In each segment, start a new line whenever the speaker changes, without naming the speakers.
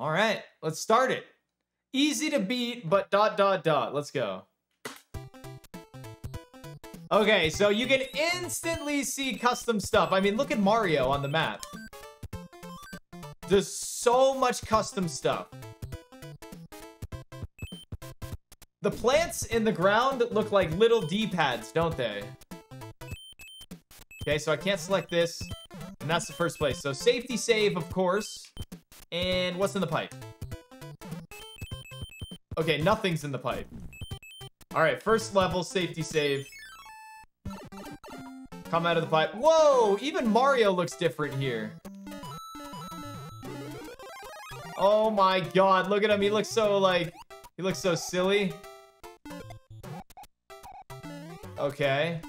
All right, let's start it. Easy to beat, but dot dot dot. Let's go. Okay, so you can instantly see custom stuff. I mean, look at Mario on the map. There's so much custom stuff. The plants in the ground look like little D-pads, don't they? Okay, so I can't select this. And that's the first place. So safety save, of course. And what's in the pipe? Okay, nothing's in the pipe. All right, first level, safety save. Come out of the pipe. Whoa, even Mario looks different here. Oh my god, look at him. He looks so, like, he looks so silly. Okay.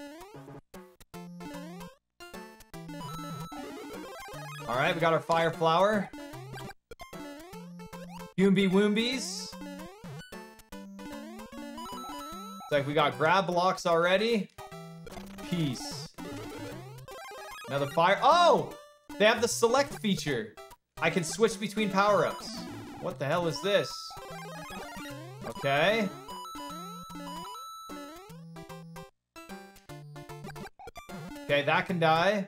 Alright, we got our fire flower. Goomby Woombies. It's like we got grab blocks already. Peace. Another fire. Oh! They have the select feature. I can switch between power-ups. What the hell is this? Okay. Okay, that can die.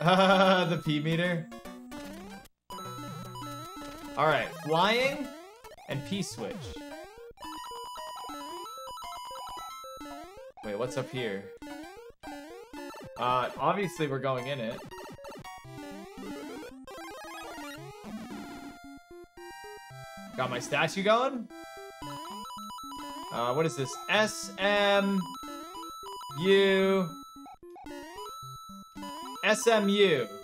the P meter. Alright, flying and P switch. Wait, what's up here? Uh, obviously we're going in it. Got my statue going? Uh, what is this? S M U SMU. Wait.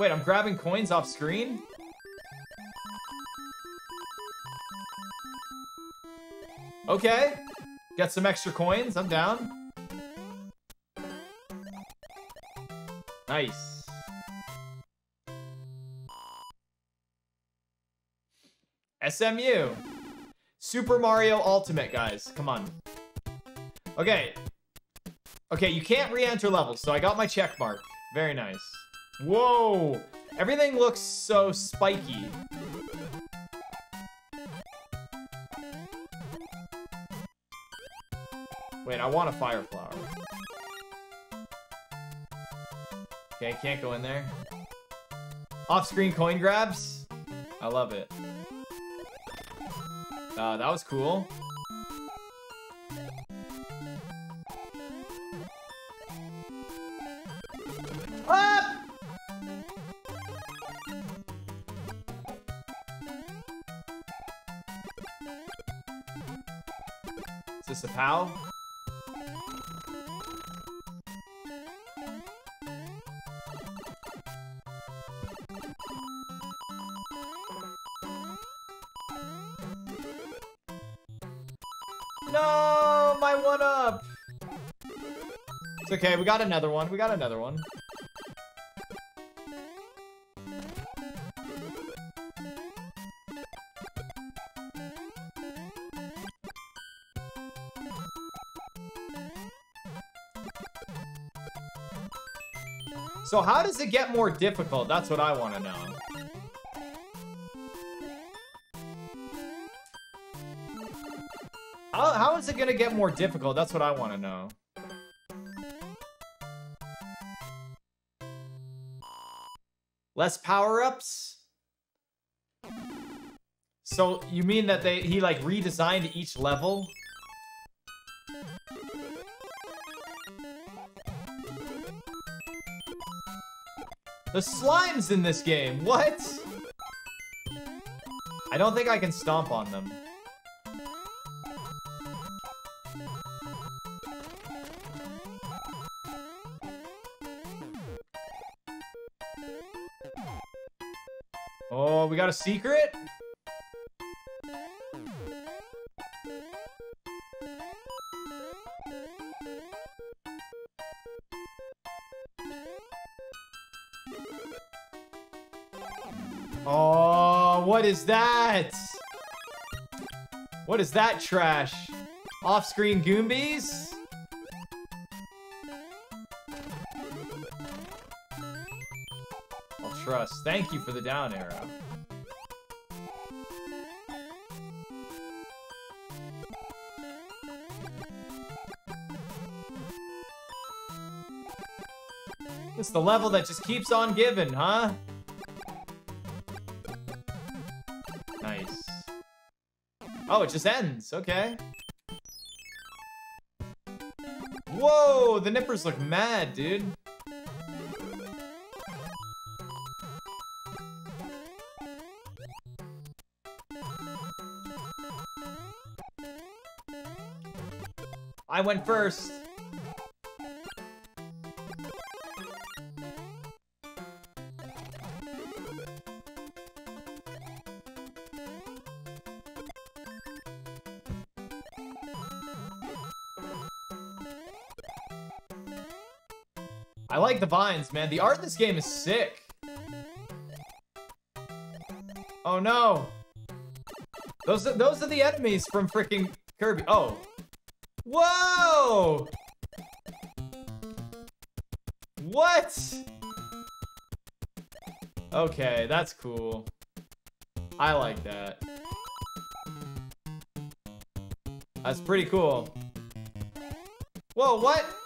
Wait, I'm grabbing coins off screen? Okay. Get some extra coins. I'm down. Nice. SMU. Super Mario Ultimate, guys. Come on. Okay. Okay, you can't re-enter levels, so I got my check mark. Very nice. Whoa! Everything looks so spiky. Wait, I want a fire flower. Okay, can't go in there. Off-screen coin grabs? I love it. Uh, that was cool. We got another one. We got another one. So how does it get more difficult? That's what I want to know. How, how is it gonna get more difficult? That's what I want to know. Less power-ups? So, you mean that they he, like, redesigned each level? The slimes in this game, what? I don't think I can stomp on them. a secret? Oh, what is that? What is that trash? Off-screen Goombies? I'll trust. Thank you for the down arrow. It's the level that just keeps on giving, huh? Nice. Oh, it just ends. Okay. Whoa, the nippers look mad, dude. I went first. Like the vines, man. The art in this game is sick. Oh no. Those are, those are the enemies from freaking Kirby. Oh. Whoa! What? Okay, that's cool. I like that. That's pretty cool. Whoa, what?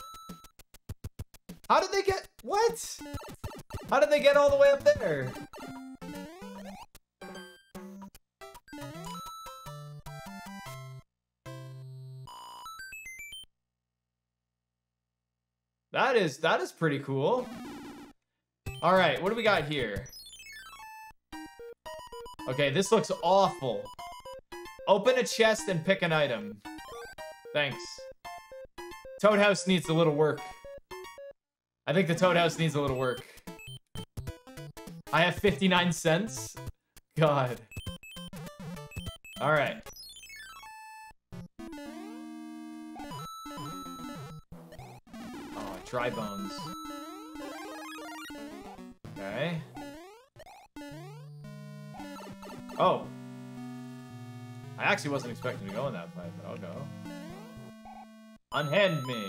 What? How did they get all the way up there? That is, that is pretty cool. All right, what do we got here? Okay, this looks awful. Open a chest and pick an item. Thanks. Toad House needs a little work. I think the Toad House needs a little work. I have 59 cents? God. Alright. Oh, dry bones. Okay. Oh. I actually wasn't expecting to go in that fight, but I'll go. Unhand me.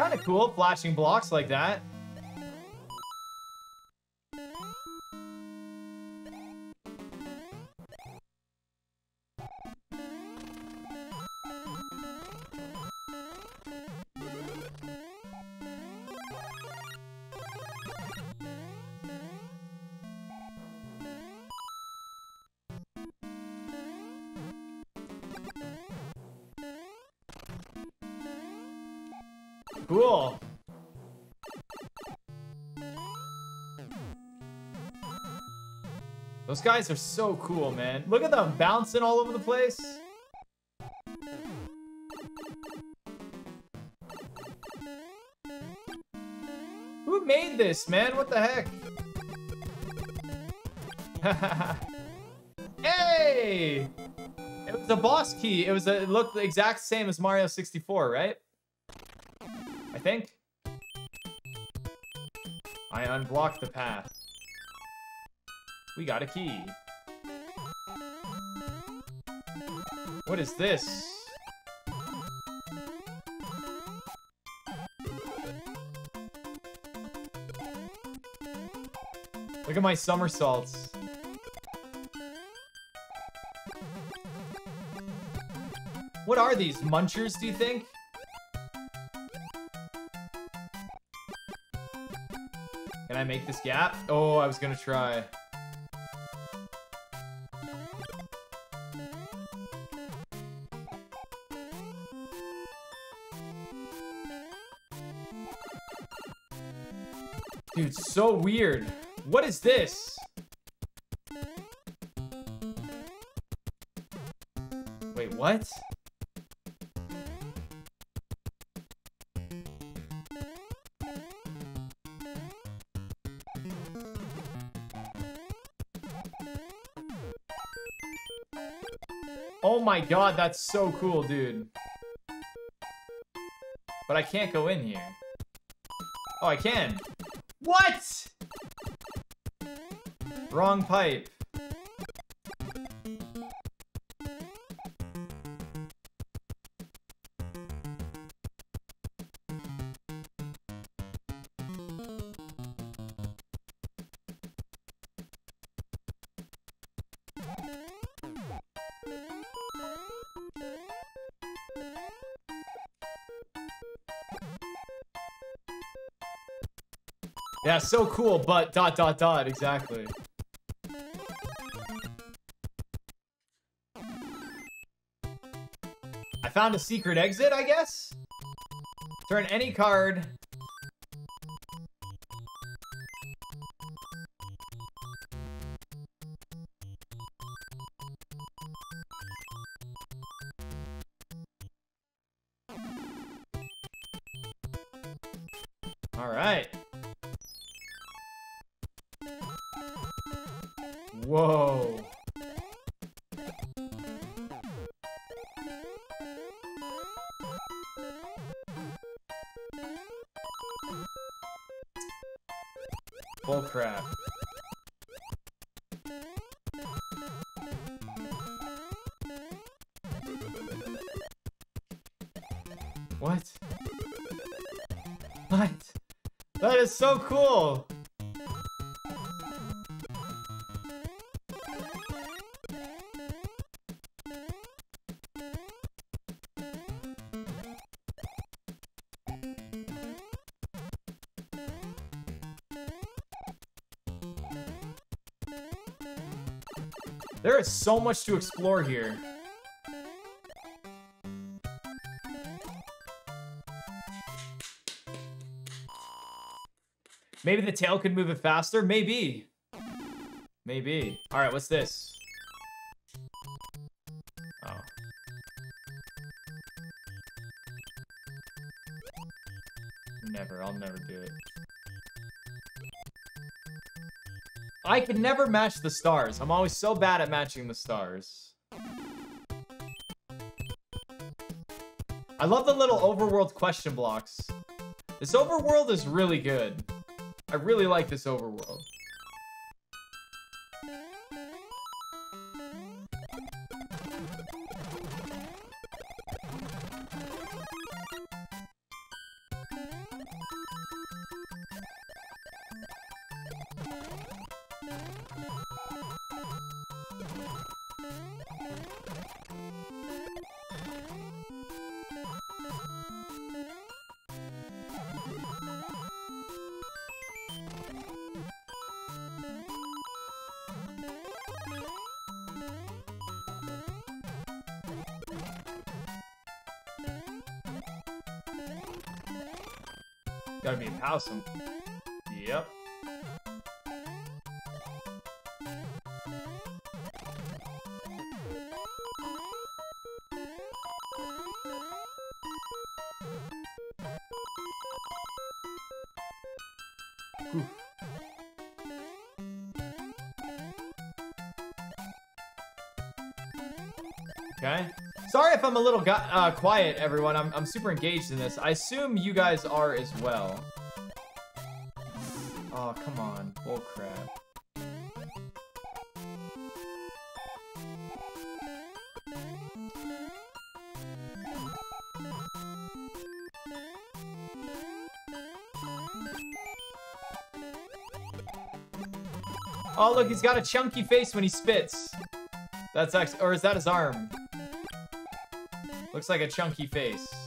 Kind of cool, flashing blocks like that. Those guys are so cool, man. Look at them bouncing all over the place. Who made this, man? What the heck? hey! It was a boss key. It was a, it looked the exact same as Mario 64, right? I think. I unblocked the path. We got a key. What is this? Look at my somersaults. What are these? Munchers, do you think? Can I make this gap? Oh, I was gonna try. Dude, so weird. What is this? Wait, what? Oh my god, that's so cool, dude. But I can't go in here. Oh, I can. What? Wrong pipe. Yeah, so cool, but dot dot dot, exactly. I found a secret exit, I guess? Turn any card. Cool. There is so much to explore here. Maybe the tail could move it faster? Maybe. Maybe. Alright, what's this? Oh. Never, I'll never do it. I can never match the stars. I'm always so bad at matching the stars. I love the little overworld question blocks. This overworld is really good. I really like this overworld. Gotta be a possum. Yep. Okay. Sorry if I'm a little uh, quiet, everyone. I'm, I'm super engaged in this. I assume you guys are as well. Look, he's got a chunky face when he spits. That's actually, or is that his arm? Looks like a chunky face.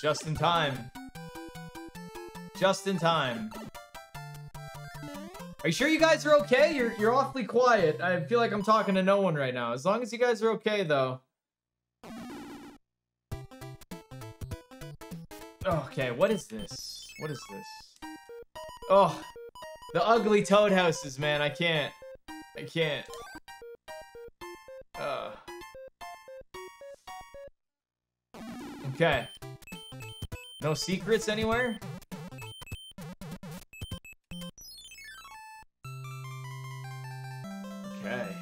Just in time. Just in time. Are you sure you guys are okay? You're you're awfully quiet. I feel like I'm talking to no one right now. As long as you guys are okay, though. Okay, what is this? What is this? Oh, the ugly toad houses, man. I can't. I can't. Uh. Okay. No secrets anywhere? Okay.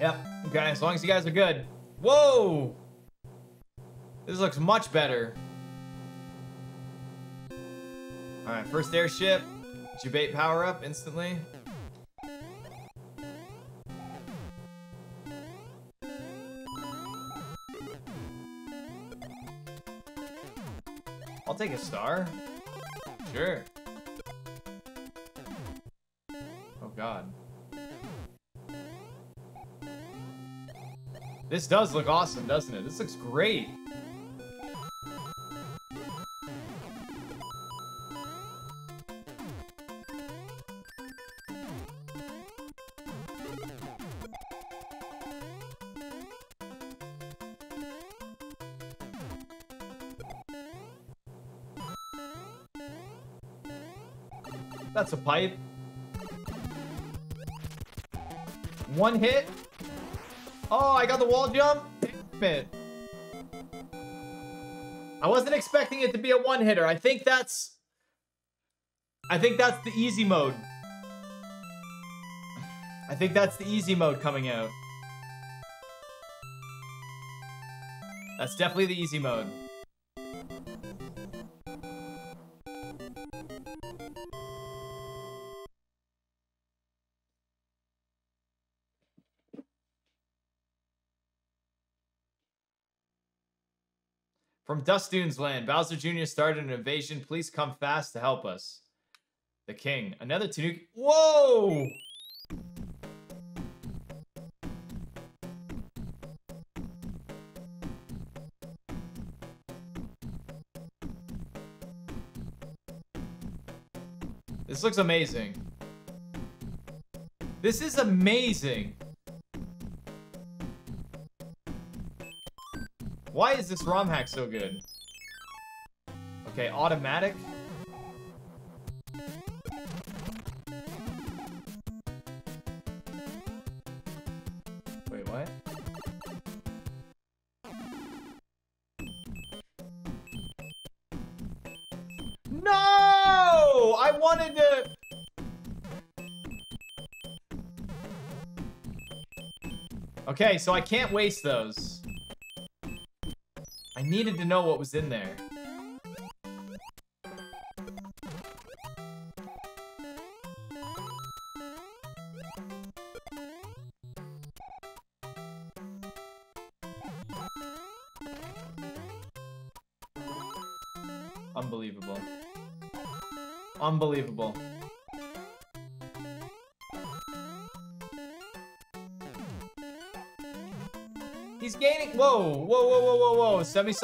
Yep, okay, as long as you guys are good. Whoa! This looks much better. Alright, first airship. Did bait power up instantly? Take a star. Sure. Oh god. This does look awesome, doesn't it? This looks great. A pipe. One hit. Oh, I got the wall jump. Damn. I wasn't expecting it to be a one hitter. I think that's. I think that's the easy mode. I think that's the easy mode coming out. That's definitely the easy mode. Dust Dunes land, Bowser Jr. started an invasion. Please come fast to help us. The king. Another Tanooki. Whoa! This looks amazing. This is amazing. Why is this ROM hack so good? Okay, automatic. Wait, what? No! I wanted to... Okay, so I can't waste those. Needed to know what was in there. Unbelievable. Unbelievable. Whoa, whoa, whoa, whoa, whoa, whoa. Semi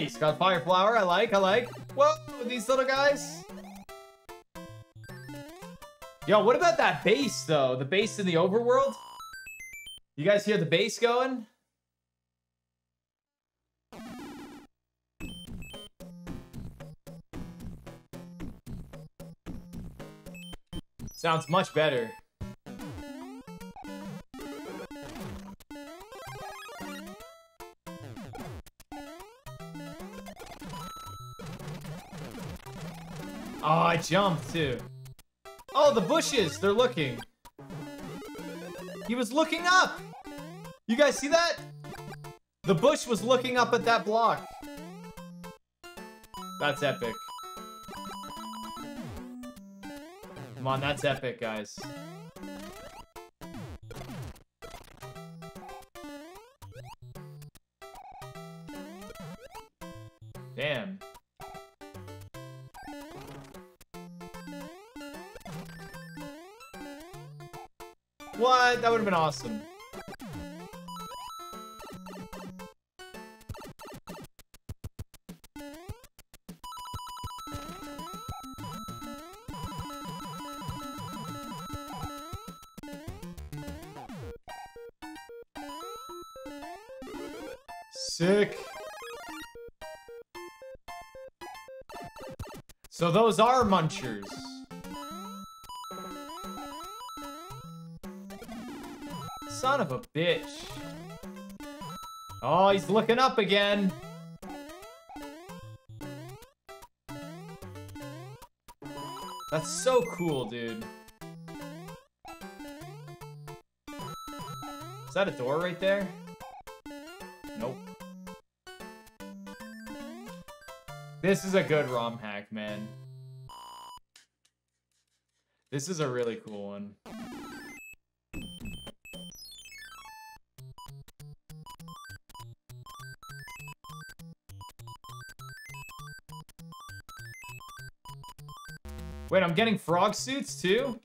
Nice, got fire flower. I like, I like. Whoa, these little guys. Yo, what about that bass though? The bass in the overworld? You guys hear the bass going? Sounds much better. Jumped too. Oh, the bushes, they're looking. He was looking up. You guys see that? The bush was looking up at that block. That's epic. Come on, that's epic, guys. would have been awesome. Sick. So those are munchers. Son of a bitch. Oh, he's looking up again. That's so cool, dude. Is that a door right there? Nope. This is a good ROM hack, man. This is a really cool one. Wait, I'm getting frog suits too?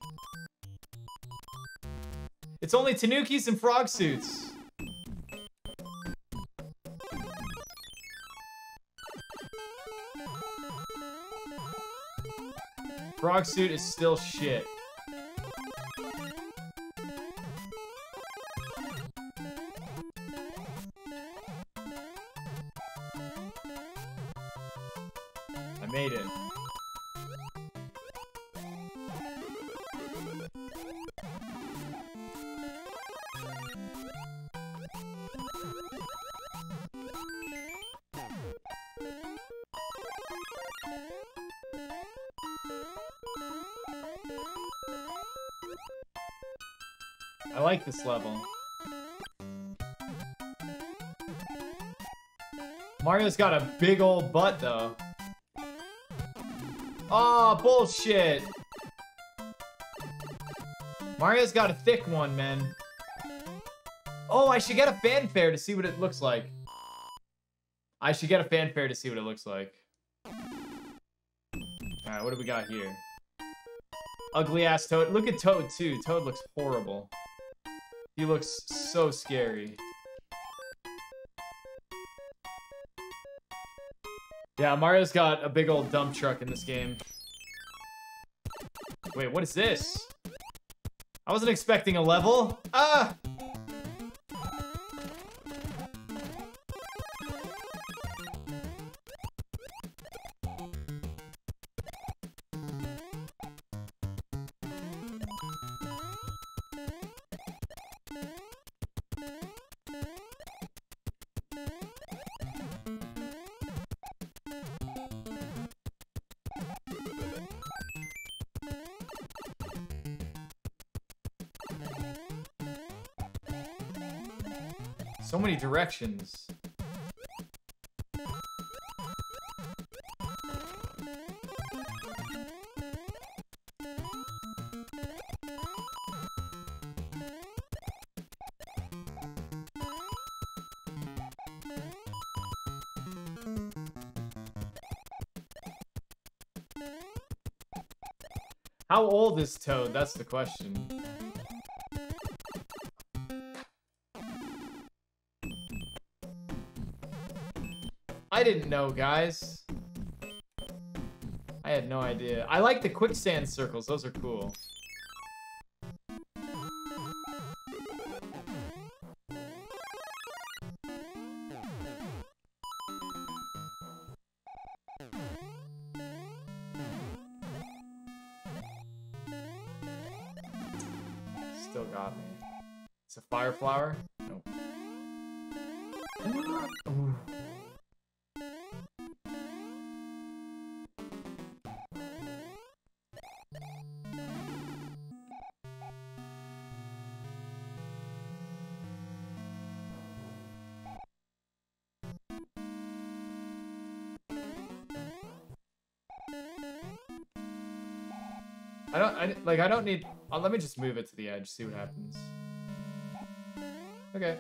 It's only Tanookis and frog suits. Frog suit is still shit. Mario's got a big old butt, though. Oh, bullshit! Mario's got a thick one, man. Oh, I should get a fanfare to see what it looks like. I should get a fanfare to see what it looks like. Alright, what do we got here? Ugly ass Toad. Look at Toad, too. Toad looks horrible. He looks so scary. Yeah, Mario's got a big old dump truck in this game. Wait, what is this? I wasn't expecting a level. Ah! Directions. How old is Toad? That's the question. Didn't know, guys. I had no idea. I like the quicksand circles. Those are cool. Still got me. It's a fire flower? I like, I don't need, uh, let me just move it to the edge, see what happens. Okay.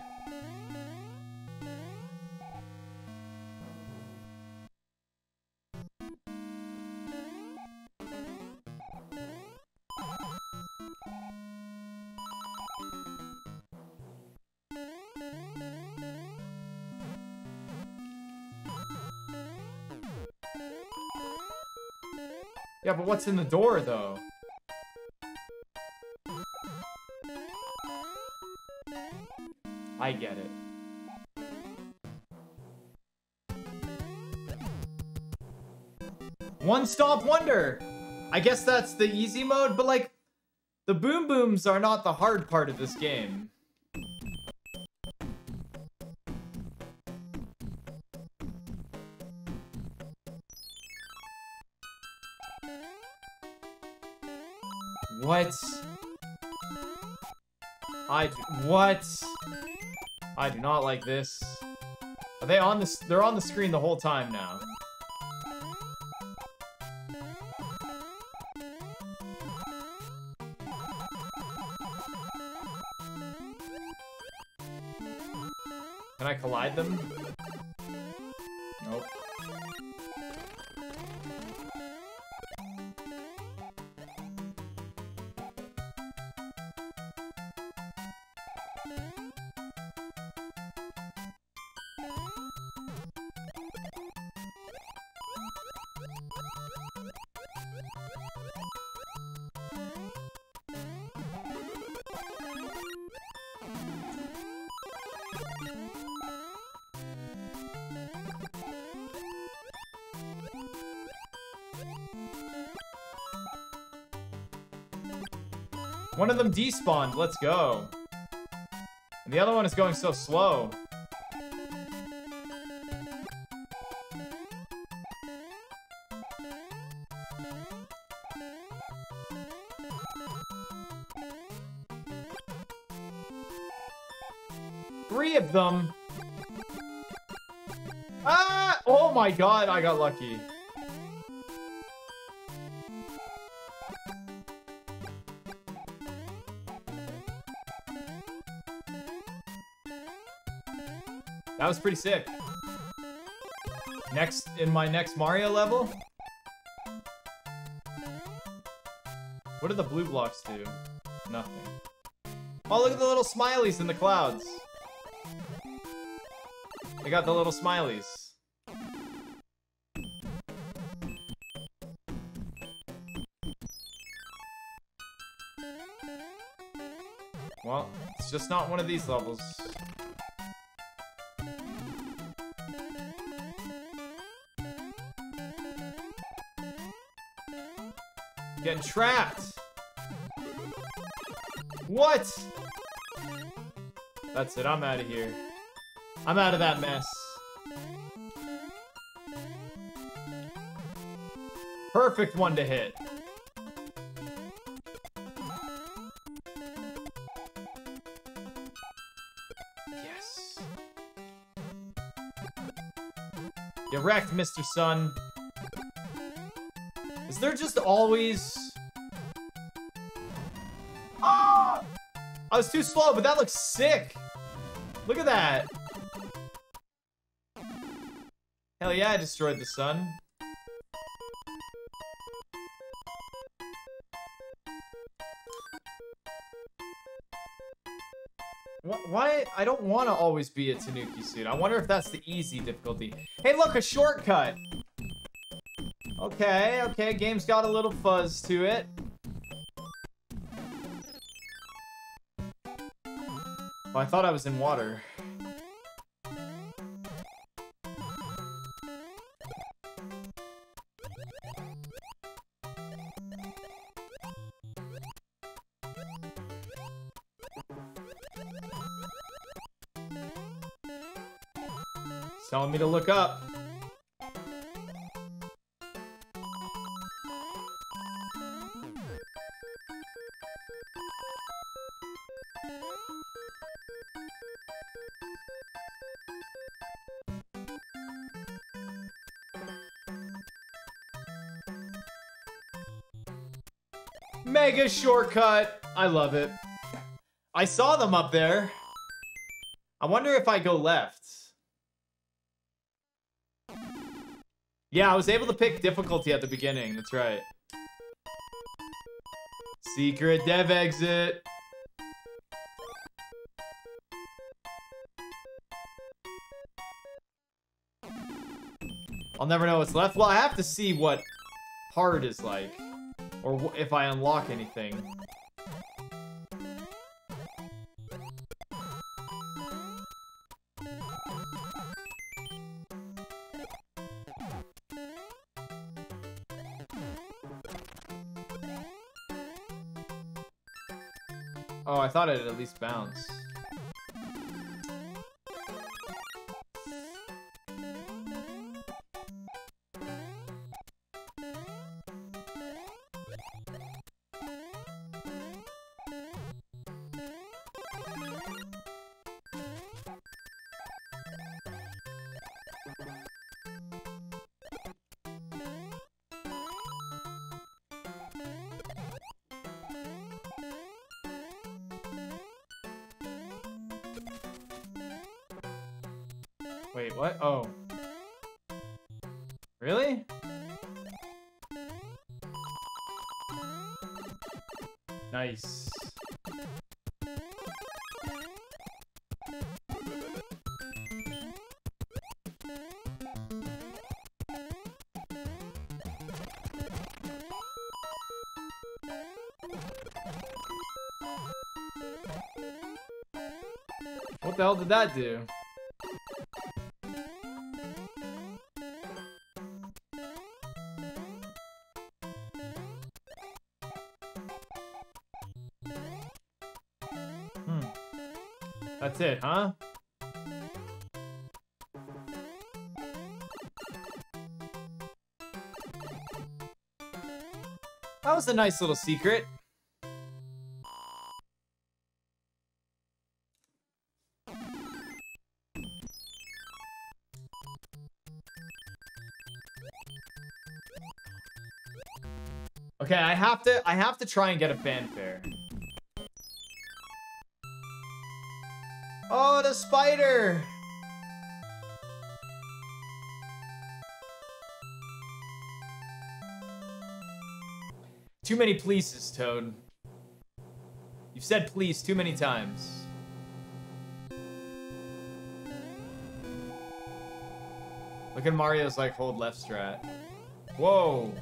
Yeah, but what's in the door, though? I get it. One Stop Wonder! I guess that's the easy mode, but like, the Boom Booms are not the hard part of this game. What? I- what? I do not like this. Are they on this? They're on the screen the whole time now. Can I collide them? Despawned. Let's go. And the other one is going so slow. Three of them. Ah! Oh my god, I got lucky. That was pretty sick. Next, in my next Mario level? What do the blue blocks do? Nothing. Oh, look at the little smileys in the clouds. They got the little smileys. Well, it's just not one of these levels. Getting trapped. What? That's it. I'm out of here. I'm out of that mess. Perfect one to hit. Yes. You wrecked, Mr. Sun. Is there just always... I was too slow, but that looks sick. Look at that. Hell yeah, I destroyed the sun. Why? I don't want to always be a Tanooki suit. I wonder if that's the easy difficulty. Hey, look, a shortcut. Okay, okay, game's got a little fuzz to it. Oh, I thought I was in water. telling me to look up. Shortcut. I love it. I saw them up there. I wonder if I go left. Yeah, I was able to pick difficulty at the beginning. That's right. Secret dev exit. I'll never know what's left. Well, I have to see what hard is like. Or if I unlock anything. Oh, I thought it at least bounce. Did that do? Hmm. That's it, huh? That was a nice little secret. I have to I have to try and get a fanfare. Oh, the spider! Too many pleases, Toad. You've said please too many times. Look at Mario's like hold left strat. Whoa.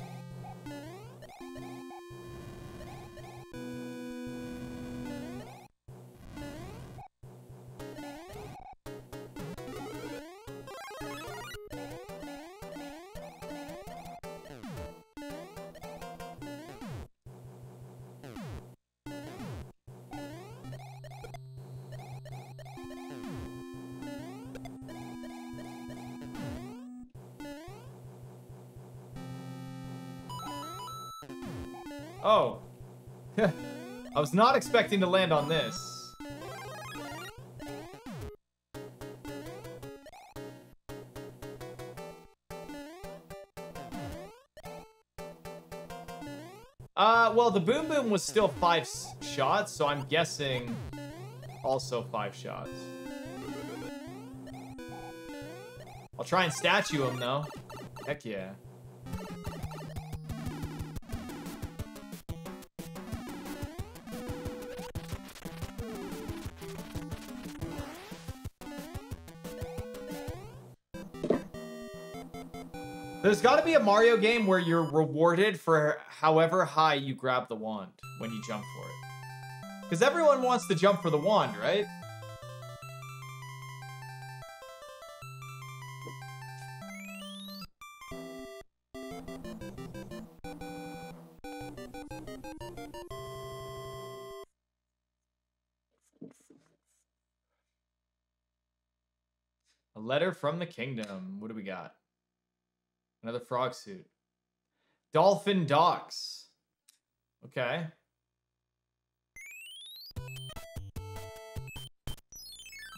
Not expecting to land on this. Uh, well, the Boom Boom was still five shots, so I'm guessing also five shots. I'll try and statue him, though. Heck yeah. There's got to be a Mario game where you're rewarded for however high you grab the wand when you jump for it. Because everyone wants to jump for the wand, right? A letter from the kingdom. What do we got? Another frog suit. Dolphin docks. Okay.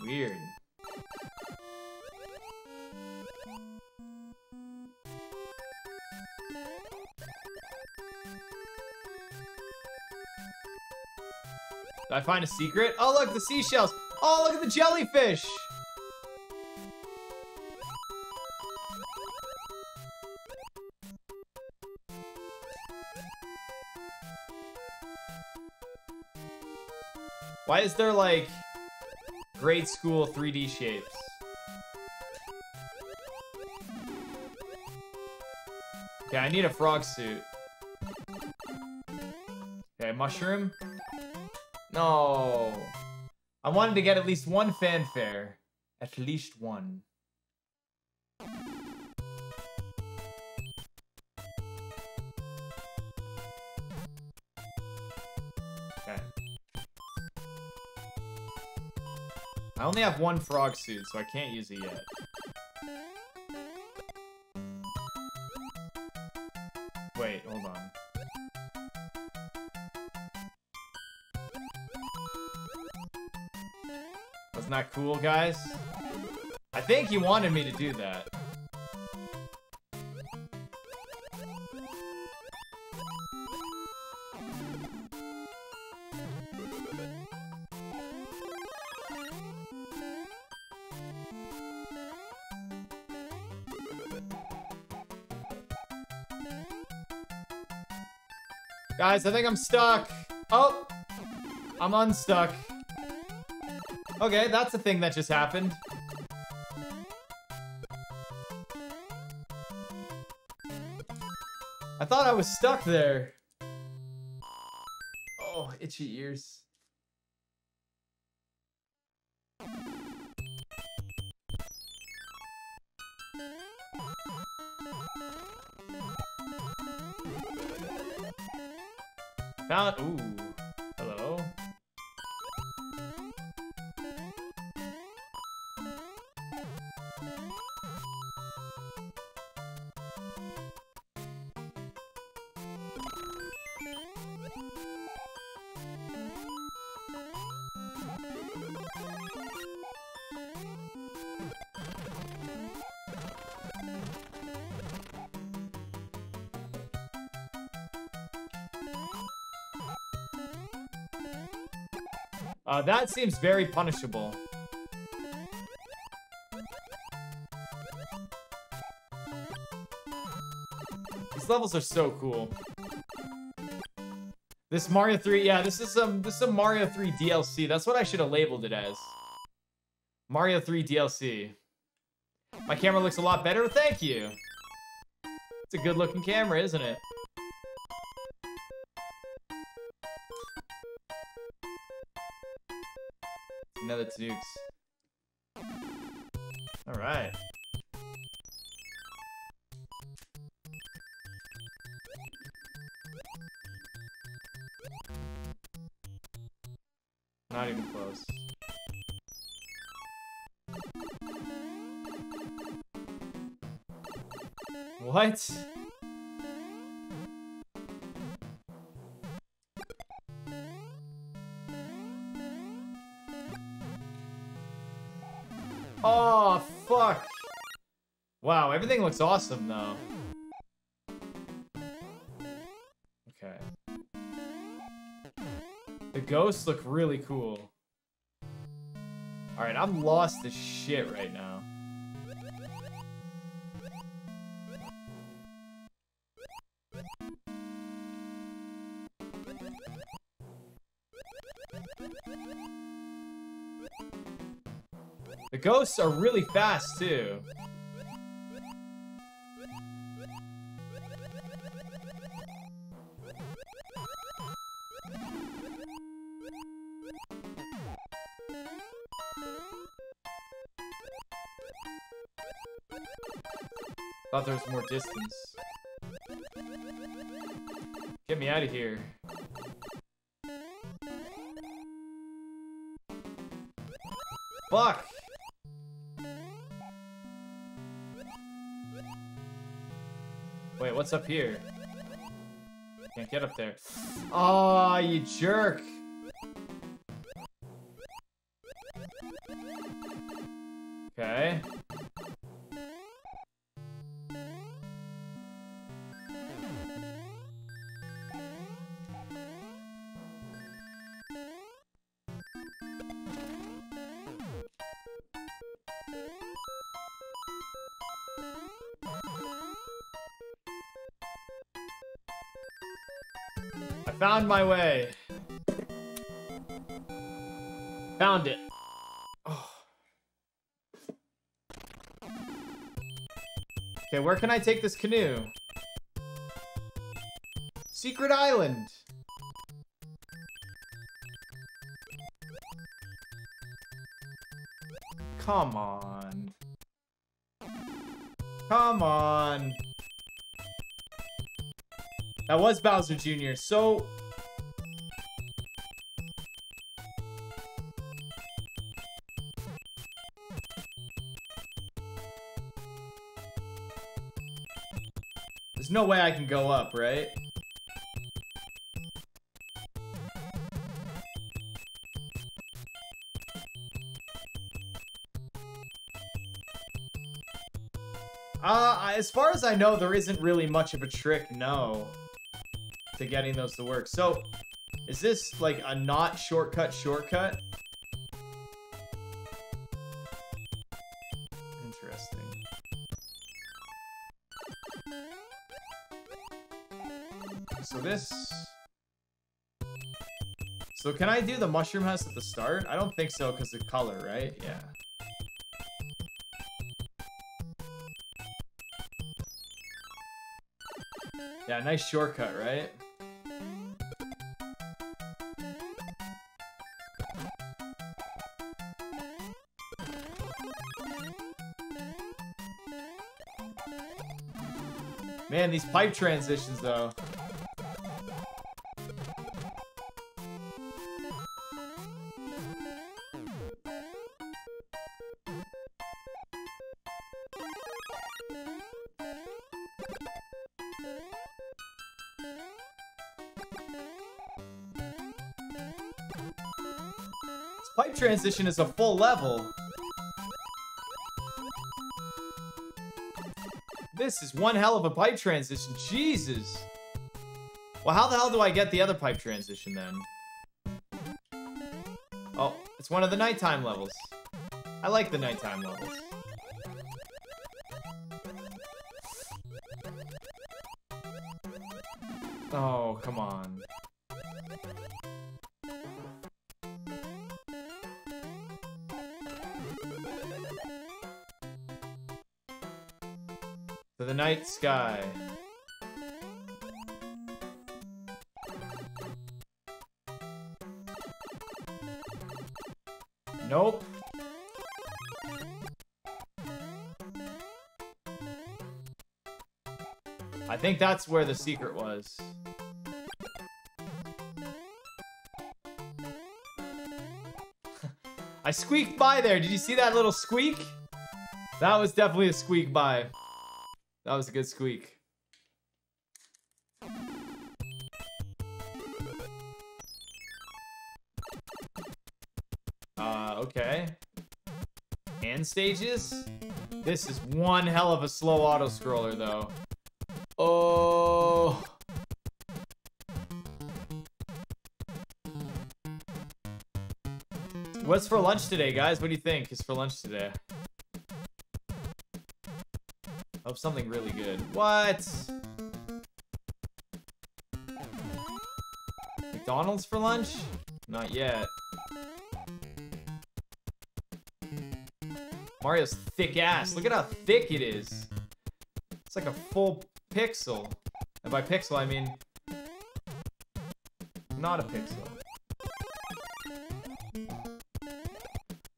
Weird. Did I find a secret? Oh, look, the seashells. Oh, look at the jellyfish. Why is there like grade school 3D shapes? Okay, I need a frog suit. Okay, mushroom. No. I wanted to get at least one fanfare. At least one. I only have one frog suit, so I can't use it yet. Wait, hold on. Wasn't that cool, guys? I think he wanted me to do that. Guys, I think I'm stuck. Oh, I'm unstuck. Okay, that's a thing that just happened. I thought I was stuck there. Oh, itchy ears. Uh, that seems very punishable. These levels are so cool. This Mario 3, yeah, this is some this is some Mario 3 DLC. That's what I should have labeled it as. Mario 3 DLC. My camera looks a lot better, thank you. It's a good looking camera, isn't it? Another Dukes. Alright. Not even close. What? Everything looks awesome, though. Okay. The ghosts look really cool. Alright, I'm lost as shit right now. The ghosts are really fast, too. Thought there was more distance. Get me out of here. Fuck! Wait, what's up here? Can't get up there. Oh, you jerk! My way. Found it. Oh. Okay, where can I take this canoe? Secret Island. Come on. Come on. That was Bowser Jr. So... no way I can go up, right? Uh, as far as I know, there isn't really much of a trick, no, to getting those to work. So, is this like a not shortcut shortcut? So can I do the mushroom house at the start? I don't think so because of color, right? Yeah. Yeah, nice shortcut, right? Man, these pipe transitions, though. Is a full level. This is one hell of a pipe transition. Jesus. Well, how the hell do I get the other pipe transition then? Oh, it's one of the nighttime levels. I like the nighttime levels. Oh, come on. Night sky. Nope. I think that's where the secret was. I squeaked by there. Did you see that little squeak? That was definitely a squeak by. That was a good squeak. Uh, okay. And stages? This is one hell of a slow auto-scroller, though. Oh... What's for lunch today, guys? What do you think is for lunch today? Hope something really good. What? McDonald's for lunch? Not yet. Mario's thick ass. Look at how thick it is. It's like a full pixel. And by pixel, I mean... Not a pixel.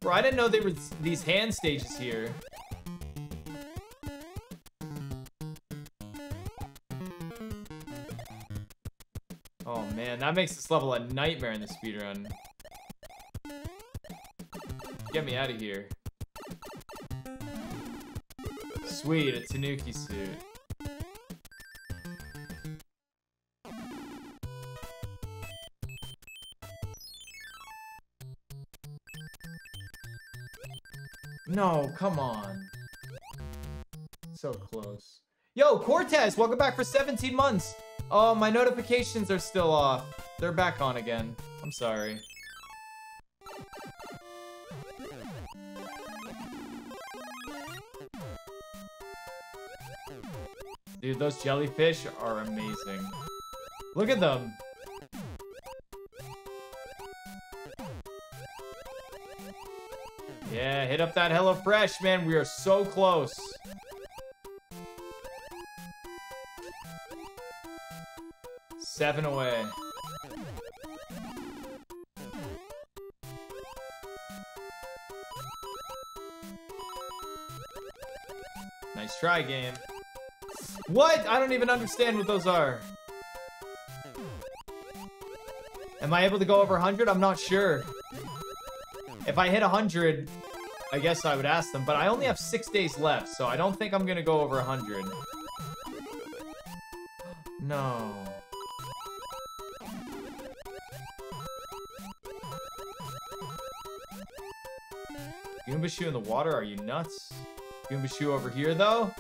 Bro, I didn't know there were these hand stages here. That makes this level a nightmare in the speedrun. Get me out of here. Sweet, a Tanooki suit. No, come on. So close. Yo, Cortez, welcome back for 17 months. Oh, my notifications are still off. They're back on again. I'm sorry. Dude, those jellyfish are amazing. Look at them. Yeah, hit up that HelloFresh, man. We are so close. Seven away. Try, game. What? I don't even understand what those are. Am I able to go over 100? I'm not sure. If I hit 100, I guess I would ask them, but I only have six days left, so I don't think I'm gonna go over 100. No. Goomba shoe in the water? Are you nuts? Goomba shoe over here, though?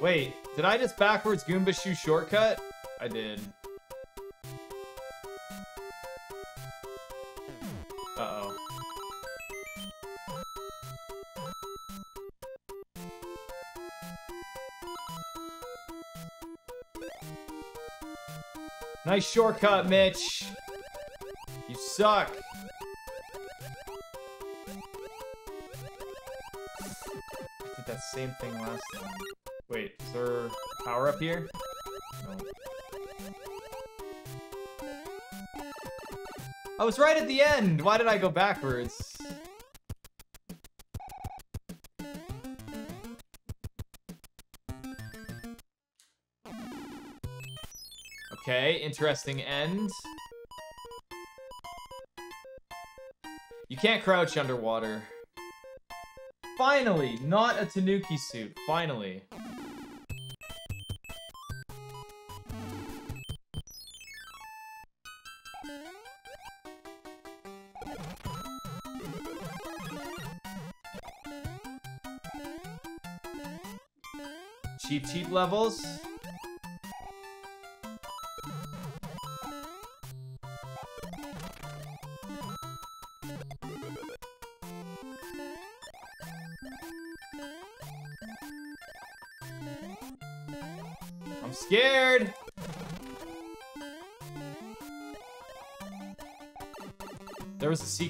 Wait, did I just backwards Goomba shoe shortcut? I did. Nice shortcut, Mitch. You suck. I did that same thing last time. Wait, is there power up here? No. I was right at the end! Why did I go backwards? Interesting end. You can't crouch underwater. Finally, not a Tanooki suit. Finally. Cheap, cheap levels.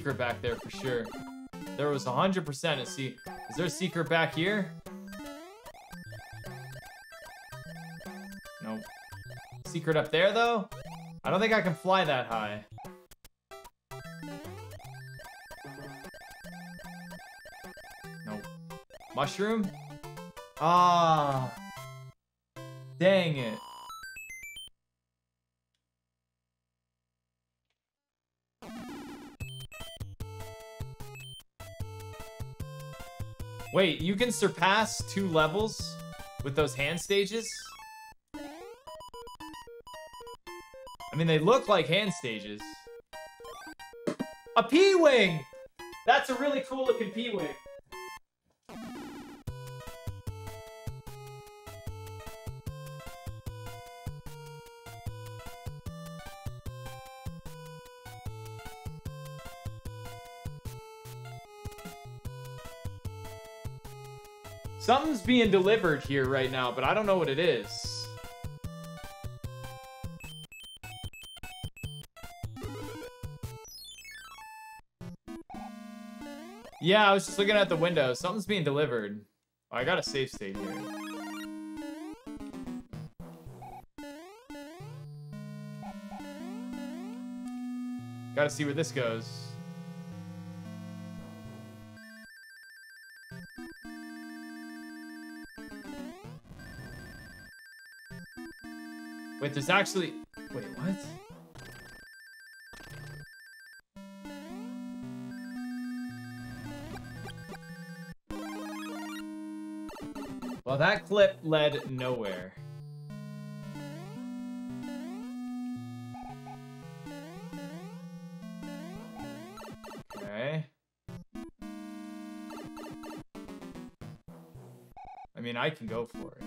Secret back there for sure. There was 100% a secret. Is there a secret back here? Nope. Secret up there, though? I don't think I can fly that high. Nope. Mushroom? Ah. Dang it. Wait, you can surpass two levels with those hand stages? I mean, they look like hand stages. A P-Wing! That's a really cool looking P-Wing. Something's being delivered here right now, but I don't know what it is. Yeah, I was just looking at the window. Something's being delivered. Oh, I got a save state here. Gotta see where this goes. There's actually... Wait, what? Well, that clip led nowhere. Okay. I mean, I can go for it.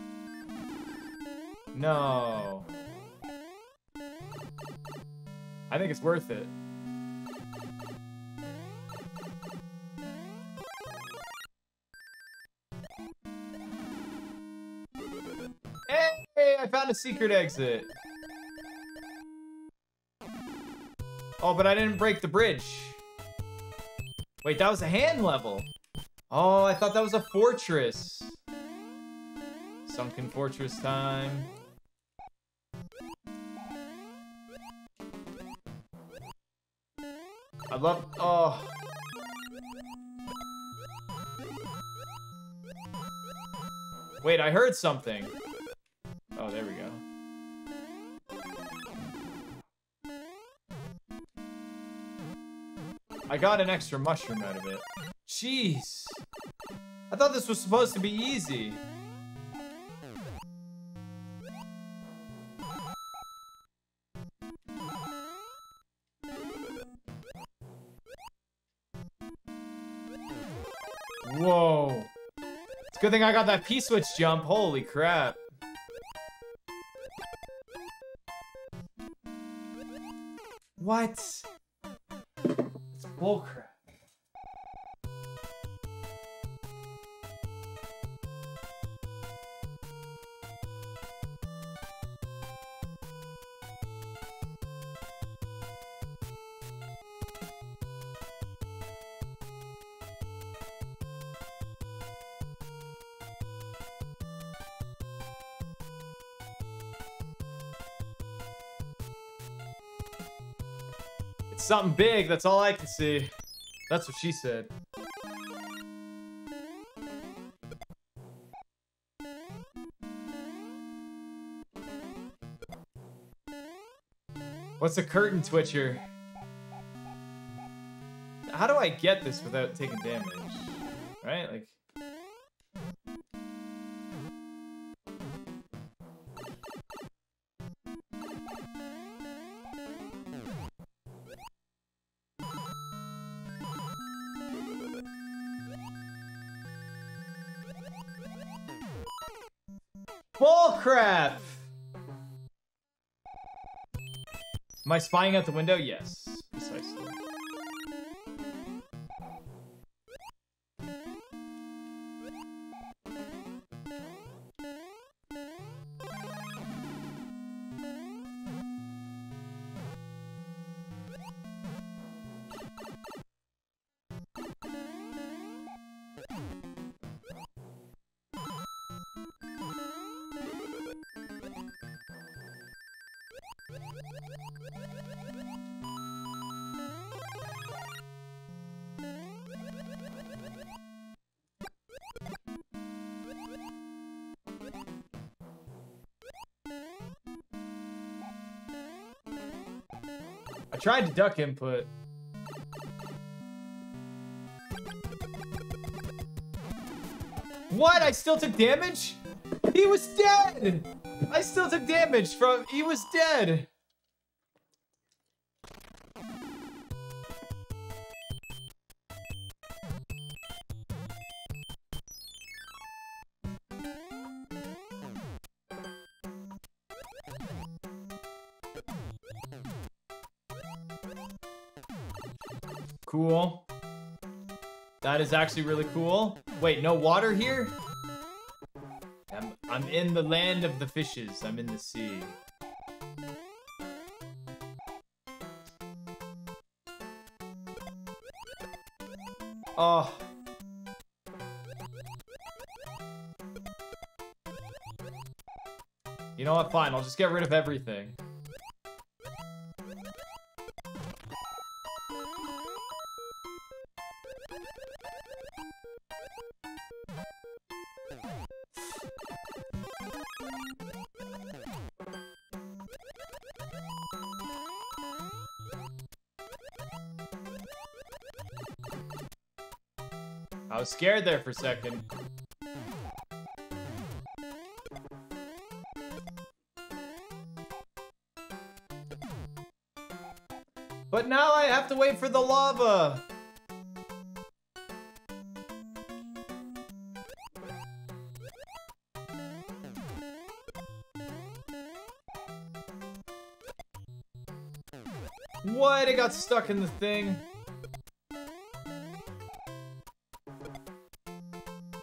No. I think it's worth it. Hey, I found a secret exit. Oh, but I didn't break the bridge. Wait, that was a hand level. Oh, I thought that was a fortress. Sunken fortress time. I love, oh. Wait, I heard something. Oh, there we go. I got an extra mushroom out of it. Jeez. I thought this was supposed to be easy. It's a good thing I got that P-switch jump. Holy crap. What? It's bullcrap. Something big, that's all I can see. That's what she said. What's a curtain twitcher? How do I get this without taking damage? Right? Like... Am I spying out the window? Yes, I tried to duck input. What? I still took damage? He was dead! I still took damage from... He was dead! That is actually really cool. Wait, no water here? I'm, I'm in the land of the fishes. I'm in the sea. Oh. You know what? Fine. I'll just get rid of everything. Scared there for a second. But now I have to wait for the lava. What? It got stuck in the thing.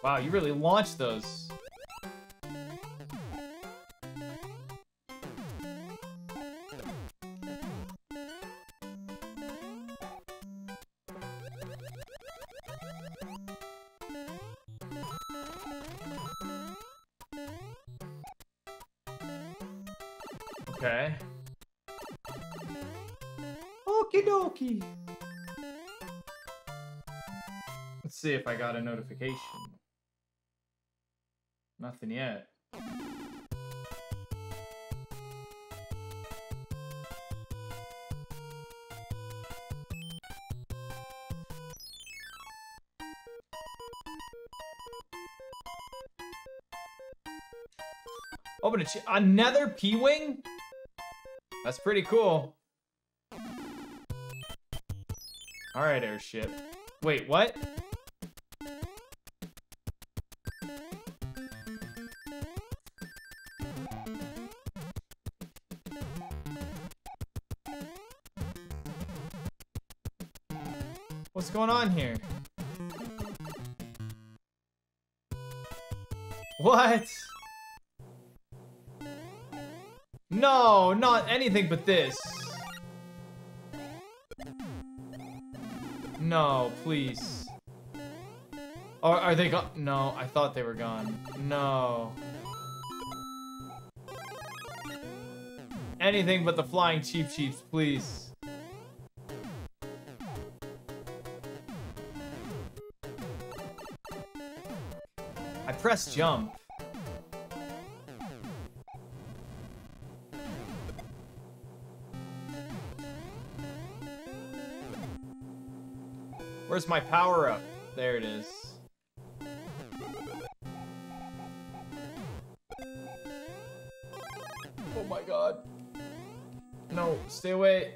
Wow, you really launched those. Okay. Let's see if I got a notification. Nothing yet. Open a another P-Wing? That's pretty cool. Alright, airship. Wait, what? Going on here? What? No, not anything but this. No, please. Or are they gone? No, I thought they were gone. No. Anything but the flying Cheep Cheeps, please. I pressed jump. Where's my power up? There it is. Oh my god. No, stay away.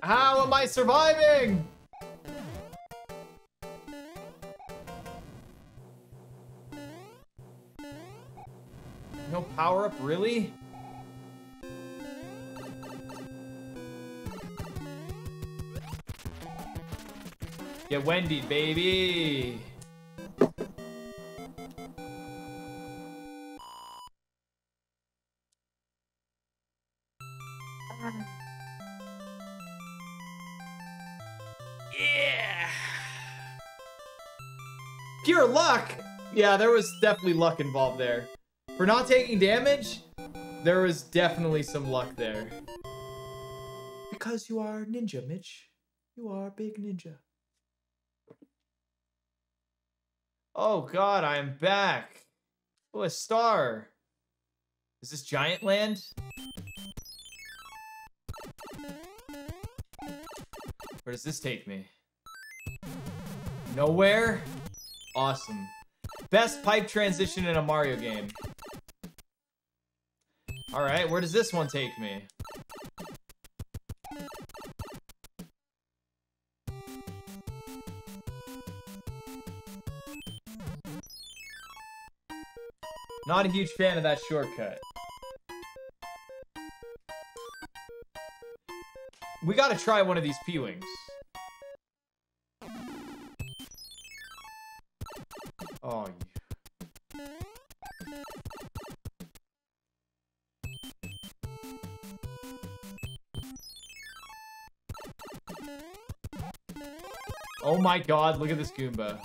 How am I surviving? Really? Get Wendy, baby. Yeah. Pure luck. Yeah, there was definitely luck involved there. For not taking damage, there was definitely some luck there. Because you are ninja, Mitch. You are a big ninja. Oh god, I am back. Oh, a star. Is this Giant Land? Where does this take me? Nowhere? Awesome. Best pipe transition in a Mario game. Alright, where does this one take me? Not a huge fan of that shortcut. We gotta try one of these P-Wings. My god, look at this Goomba.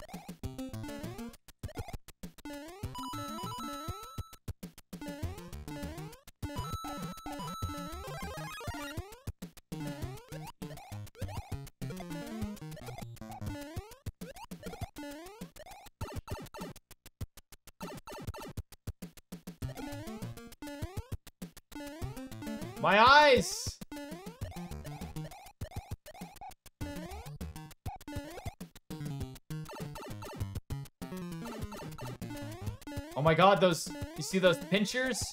God, those... You see those pinchers?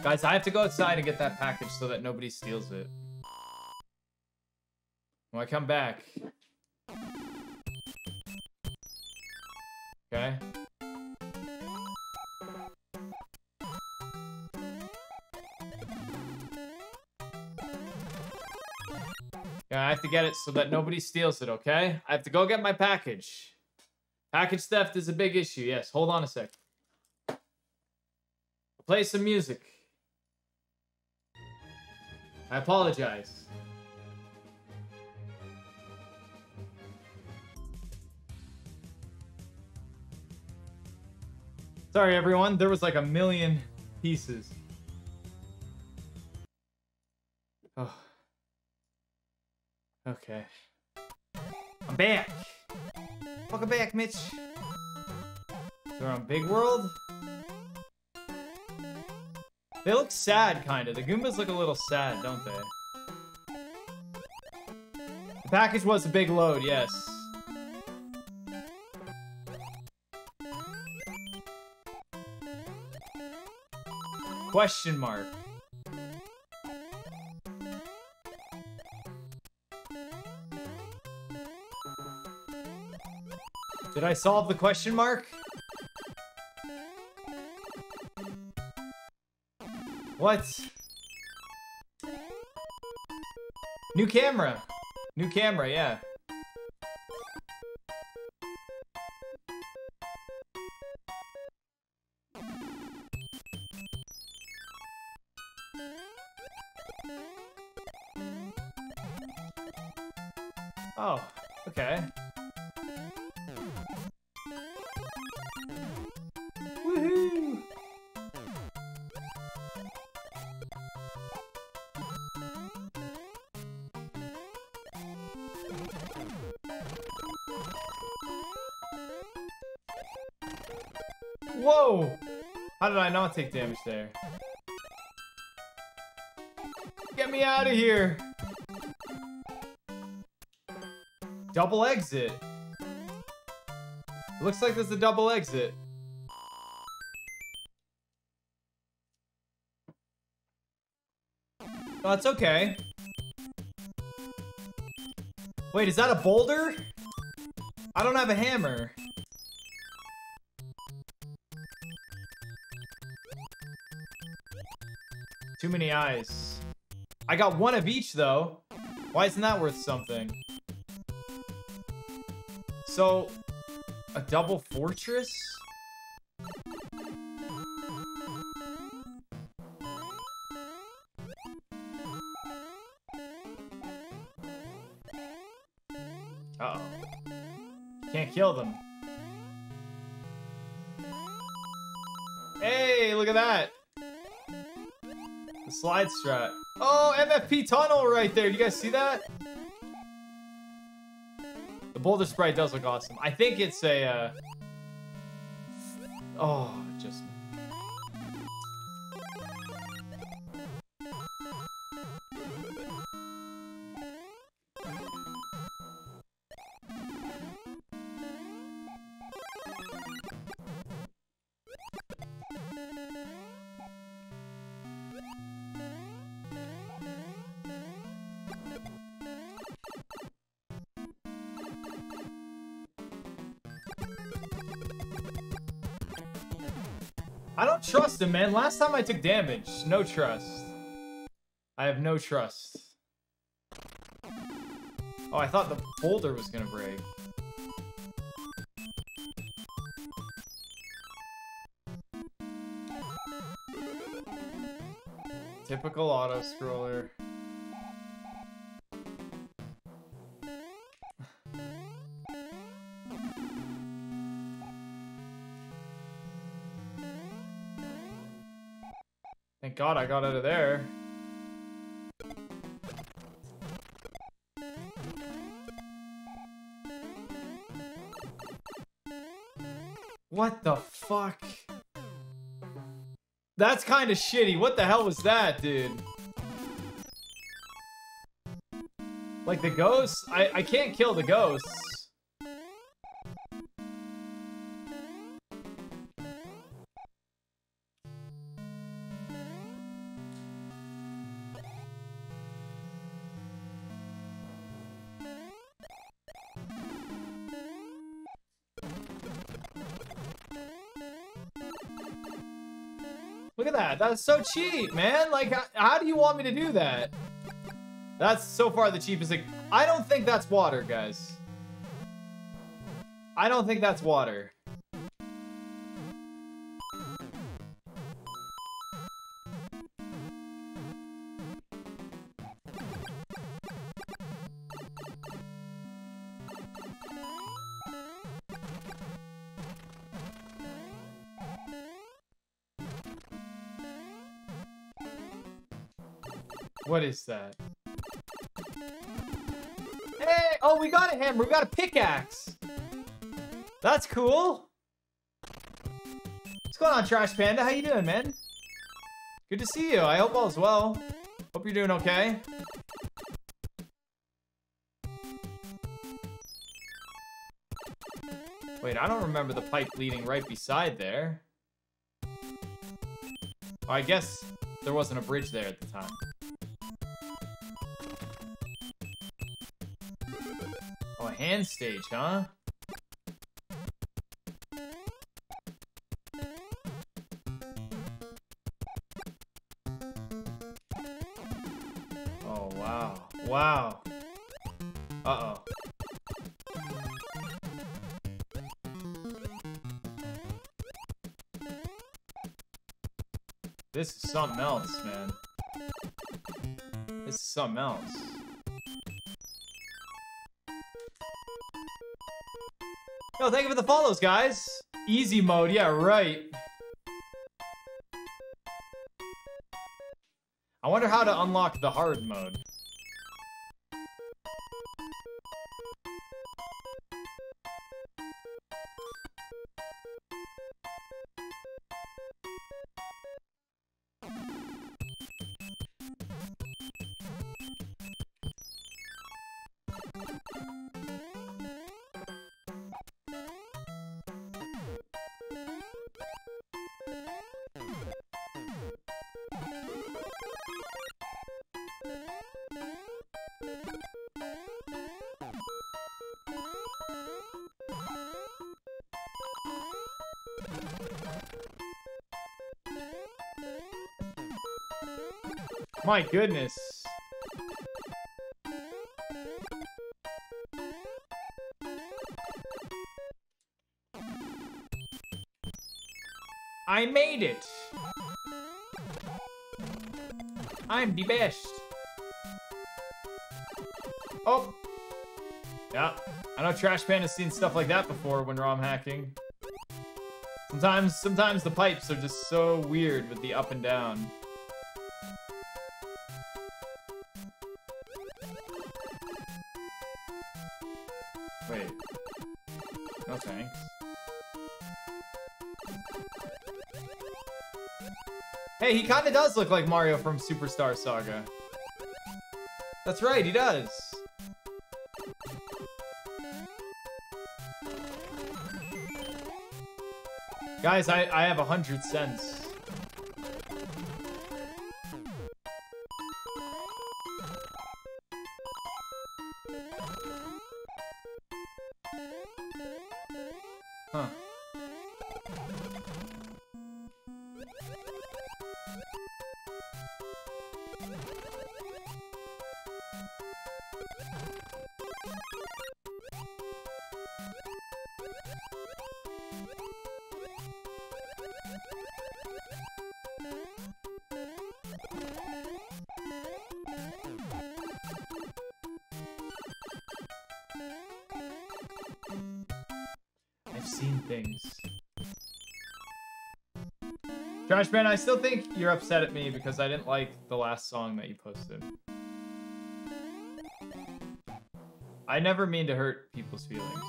Guys, I have to go outside and get that package so that nobody steals it. When I come back... to get it so that nobody steals it, okay? I have to go get my package. Package theft is a big issue, yes. Hold on a sec. Play some music. I apologize. Sorry, everyone. There was like a million pieces. Mitch. They're on Big World. They look sad, kind of. The Goombas look a little sad, don't they? The package was a big load, yes. Question mark. Did I solve the question mark? What? New camera. New camera, yeah. Not take damage there? Get me out of here! Double exit. Looks like there's a double exit. Oh, it's okay. Wait, is that a boulder? I don't have a hammer. Too many eyes. I got one of each, though. Why isn't that worth something? So, a double fortress? Uh oh Can't kill them. Strat. Oh, MFP tunnel right there. You guys see that? The boulder sprite does look awesome. I think it's a, uh... Oh, him, man. Last time I took damage. No trust. I have no trust. Oh, I thought the boulder was gonna break. Typical auto-scroller. God I got out of there. What the fuck? That's kind of shitty. What the hell was that, dude? Like the ghosts? I, I can't kill the ghosts. That's so cheap, man. Like, how, how do you want me to do that? That's so far the cheapest thing. I don't think that's water, guys. I don't think that's water. Is that? Hey! Oh, we got a hammer. We got a pickaxe. That's cool. What's going on, Trash Panda? How you doing, man? Good to see you. I hope all's well. Hope you're doing okay. Wait, I don't remember the pipe leading right beside there. I guess there wasn't a bridge there at the time. Oh, hand stage, huh? Oh, wow. Wow. Uh-oh. This is something else, man. This is something else. Thank you for the follows, guys. Easy mode, yeah, right. I wonder how to unlock the hard mode. My goodness. I made it. I'm the best. Oh. Yeah. I know Trash Pan has seen stuff like that before when ROM hacking. Sometimes, sometimes the pipes are just so weird with the up and down. Hey, he kind of does look like Mario from Superstar Saga. That's right, he does. Guys, I, I have a hundred cents. Man, I still think you're upset at me because I didn't like the last song that you posted. I never mean to hurt people's feelings.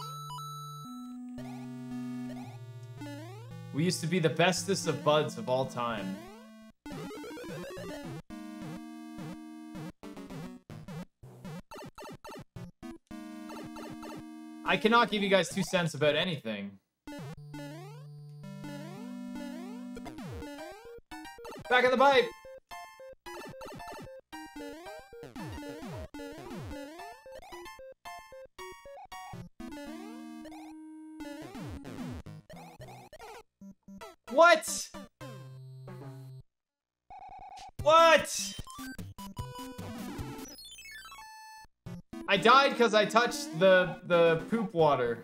We used to be the bestest of buds of all time. I cannot give you guys two cents about anything. Back in the pipe! What? What? I died because I touched the the poop water.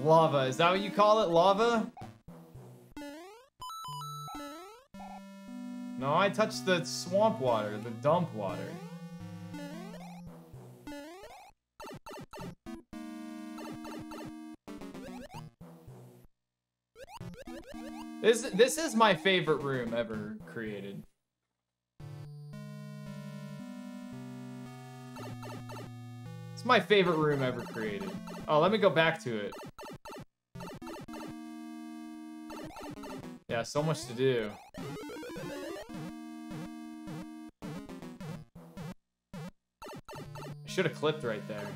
Lava, is that what you call it? Lava? I touched the swamp water, the dump water. This this is my favorite room ever created. It's my favorite room ever created. Oh, let me go back to it. Yeah, so much to do. Should have clipped right there.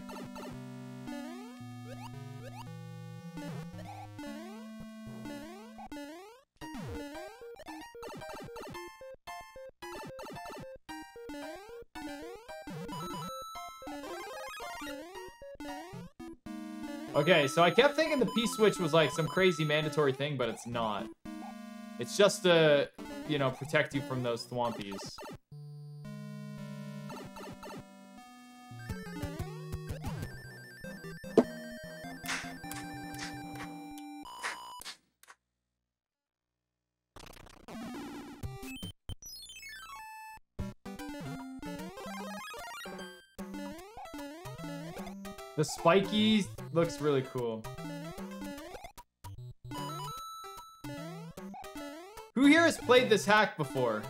Okay, so I kept thinking the P-switch was like some crazy mandatory thing, but it's not. It's just to, you know, protect you from those thwompies. The spiky looks really cool. Who here has played this hack before?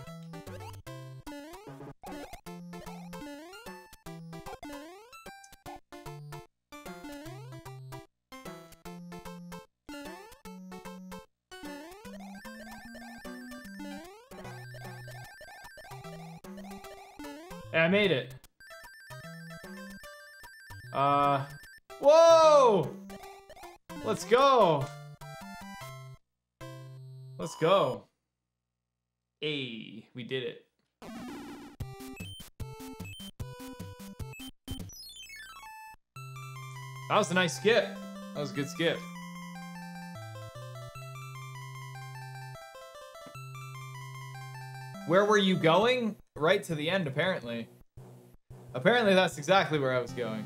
I made it. Go. Hey, we did it. That was a nice skip. That was a good skip. Where were you going? Right to the end, apparently. Apparently that's exactly where I was going.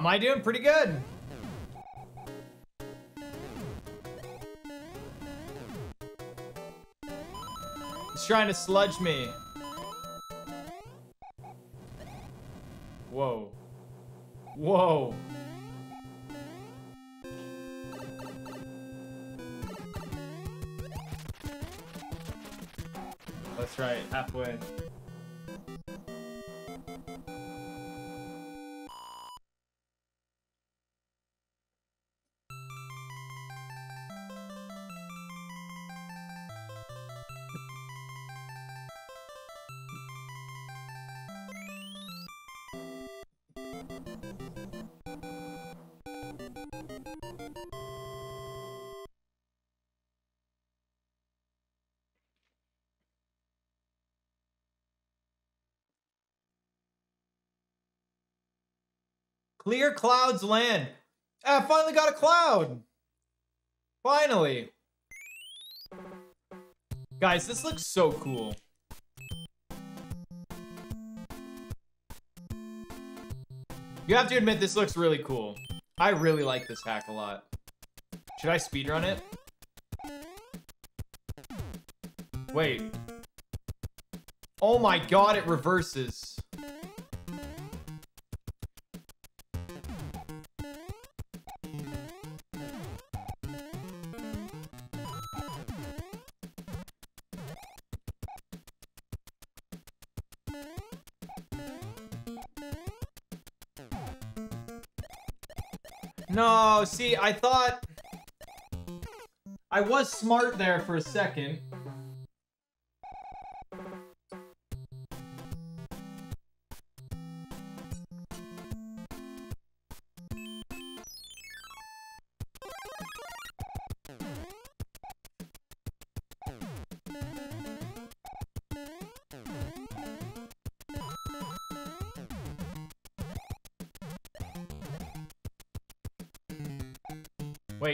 Am I doing pretty good? He's trying to sludge me. Clear clouds land. Ah, I finally got a cloud. Finally. Guys, this looks so cool. You have to admit, this looks really cool. I really like this hack a lot. Should I speedrun it? Wait. Oh my god, it reverses. See, I thought... I was smart there for a second.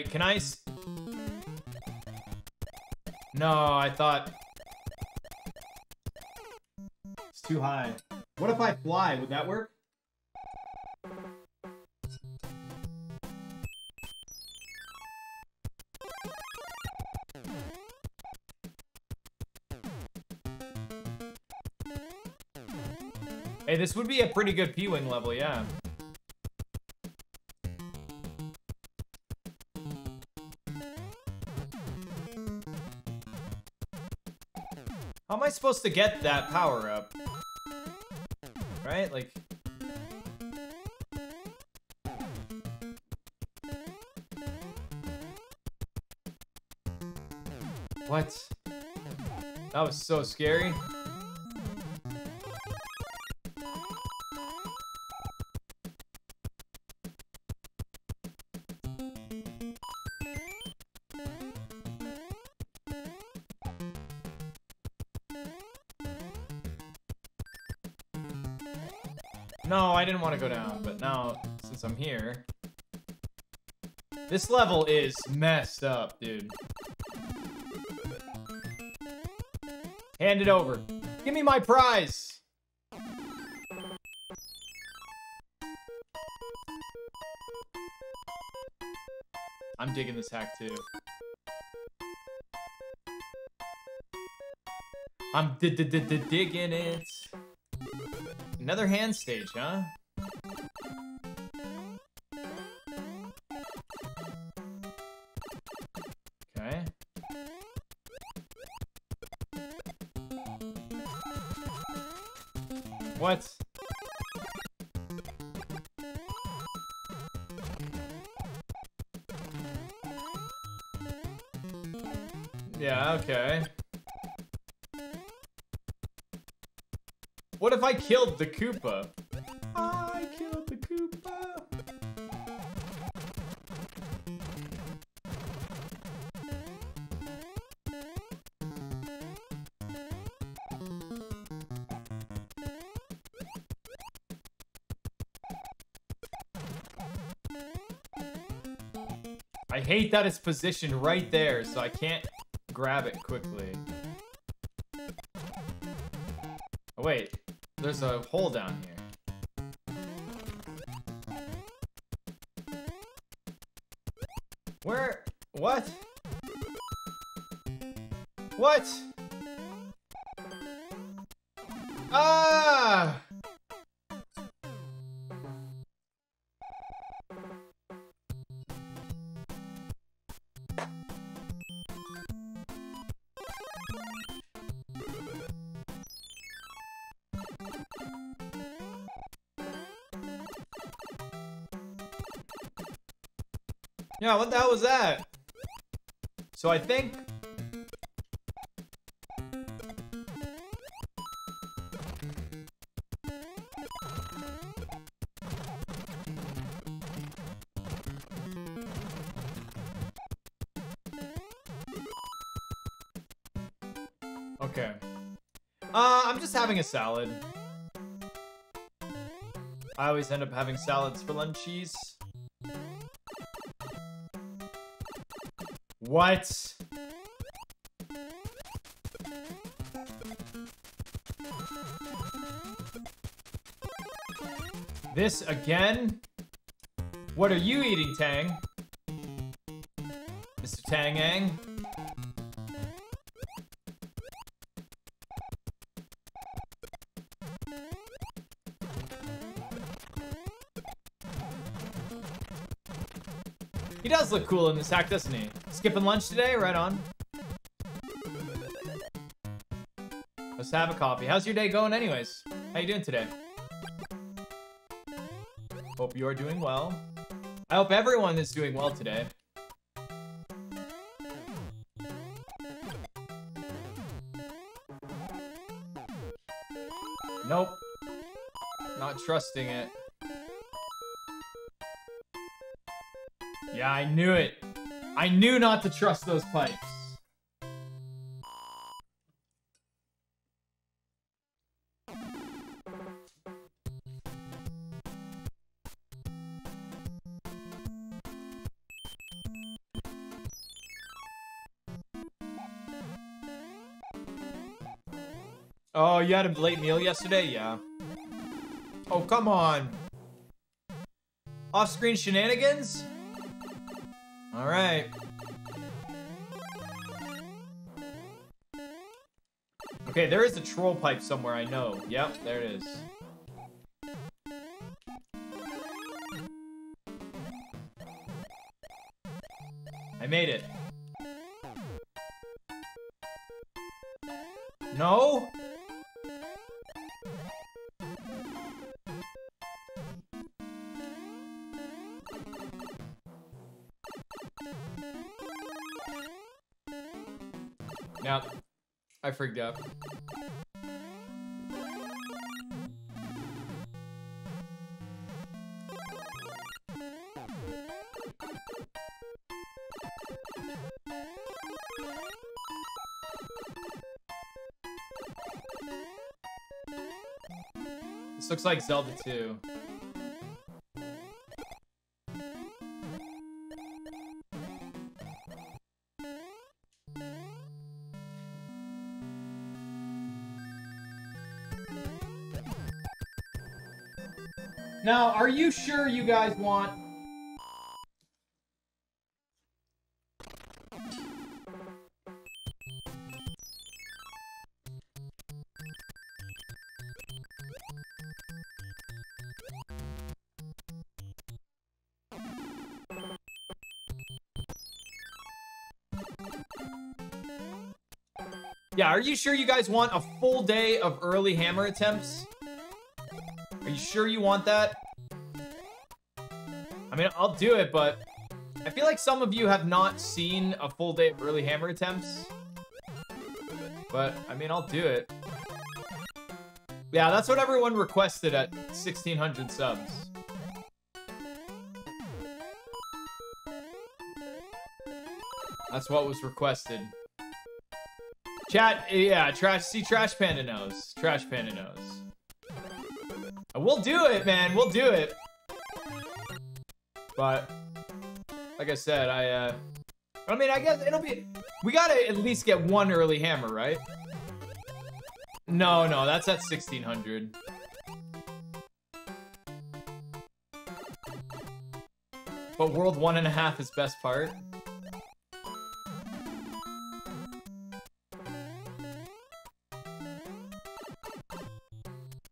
Wait, can I... No, I thought... It's too high. What if I fly? Would that work? Hey, this would be a pretty good P-Wing level, yeah. Supposed to get that power up? Right? Like... What? That was so scary. Since I'm here... This level is messed up, dude. Hand it over. Give me my prize! I'm digging this hack too. I'm digging it. Another hand stage, huh? Killed the Koopa? I killed the Koopa. I hate that it's positioned right there, so I can't grab it quickly. Oh, wait. There's a hole down here. Yeah, what the hell was that? So I think... Okay. Uh, I'm just having a salad. I always end up having salads for lunchies. What? This again? What are you eating, Tang? Mr. Tangang? He does look cool in this hack, doesn't he? Skipping lunch today? Right on. Let's have a coffee. How's your day going anyways? How you doing today? Hope you are doing well. I hope everyone is doing well today. Nope. Not trusting it. Yeah, I knew it. I knew not to trust those pipes. Oh, you had a late meal yesterday? Yeah. Oh, come on. Off-screen shenanigans? All right. Okay, there is a troll pipe somewhere, I know. Yep, there it is. I made it. No? Yep. I freaked out. This looks like Zelda 2. Now, are you sure you guys want... Yeah, are you sure you guys want a full day of early hammer attempts? Sure you want that? I mean, I'll do it, but I feel like some of you have not seen a full day of early hammer attempts. But, I mean, I'll do it. Yeah, that's what everyone requested at 1600 subs. That's what was requested. Chat, yeah, trash. See, Trash Panda knows. Trash Panda knows. We'll do it, man. We'll do it. But, like I said, I, uh... I mean, I guess it'll be... We gotta at least get one early hammer, right? No, no, that's at 1600. But world one and a half is best part.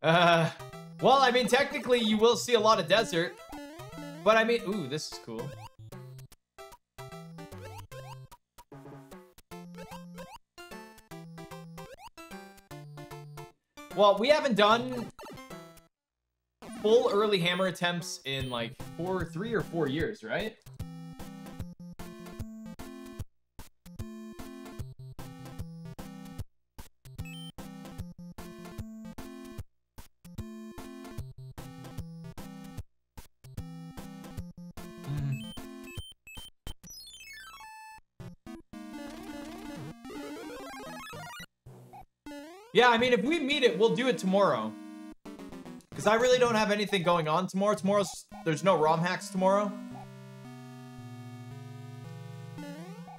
Uh, well, I mean, technically you will see a lot of desert. But I mean, ooh, this is cool. Well, we haven't done full early hammer attempts in like four, three or four years, right? Yeah, I mean, if we meet it, we'll do it tomorrow. Because I really don't have anything going on tomorrow. Tomorrow's... There's no ROM hacks tomorrow.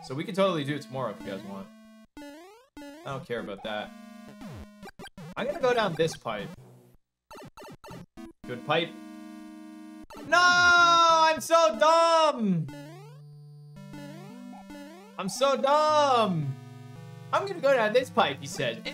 So we can totally do it tomorrow if you guys want. I don't care about that. I'm gonna go down this pipe. Good pipe. No! I'm so dumb! I'm so dumb! I'm gonna go down this pipe, he said.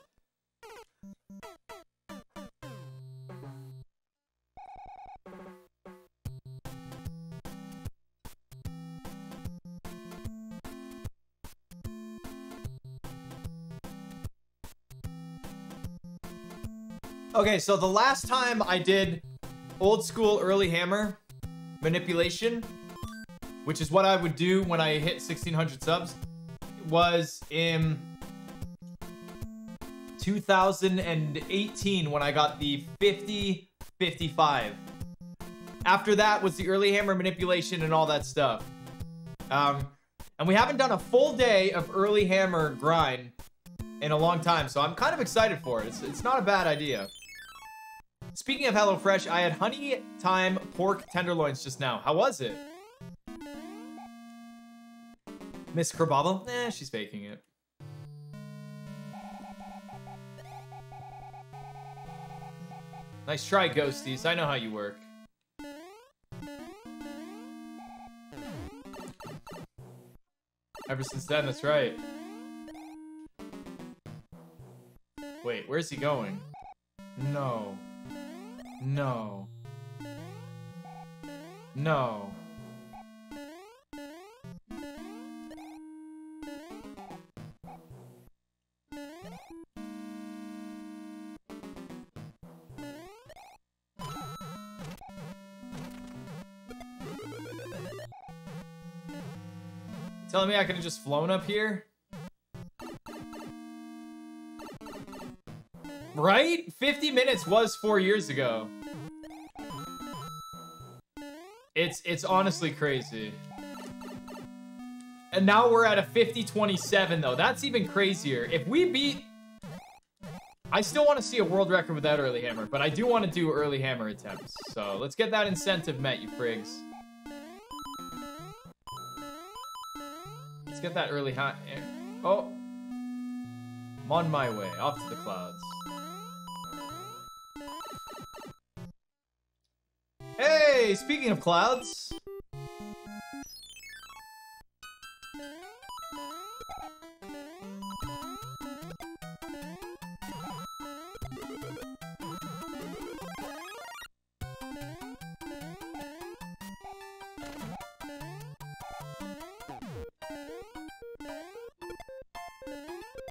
Okay, so the last time I did old school early hammer manipulation, which is what I would do when I hit 1600 subs, was in 2018 when I got the 50 55. After that was the early hammer manipulation and all that stuff. Um, and we haven't done a full day of early hammer grind in a long time, so I'm kind of excited for it. It's, it's not a bad idea. Speaking of HelloFresh, I had honey thyme pork tenderloins just now. How was it? Miss Kerbobble? Eh, she's faking it. Nice try, Ghosties. I know how you work. Ever since then, that's right. Wait, where's he going? No. No. No. Telling me I could have just flown up here? Right? 50 minutes was four years ago. It's it's honestly crazy. And now we're at a 50-27 though. That's even crazier. If we beat... I still want to see a world record without early hammer, but I do want to do early hammer attempts. So let's get that incentive met, you frigs. Let's get that early hot. Eh, oh. I'm on my way, off to the clouds. Hey, speaking of clouds.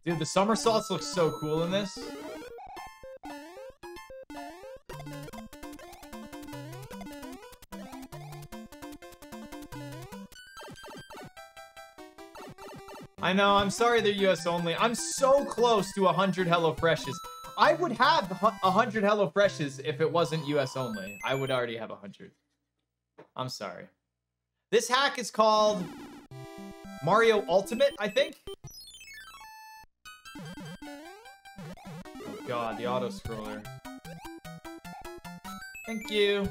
Dude, the somersaults look so cool in this. I know, I'm sorry they're US only. I'm so close to 100 HelloFreshes. I would have 100 HelloFreshes if it wasn't US only. I would already have 100. I'm sorry. This hack is called Mario Ultimate, I think? god, the auto scroller. Thank you.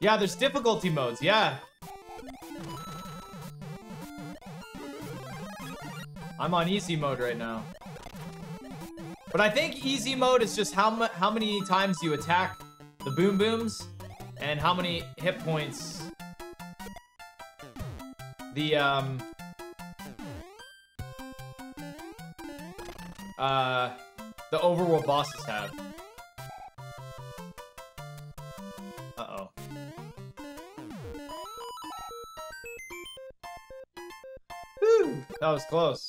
Yeah, there's difficulty modes, yeah. I'm on easy mode right now. But I think easy mode is just how, how many times you attack the boom booms and how many hit points the um uh the overworld bosses have. That was close.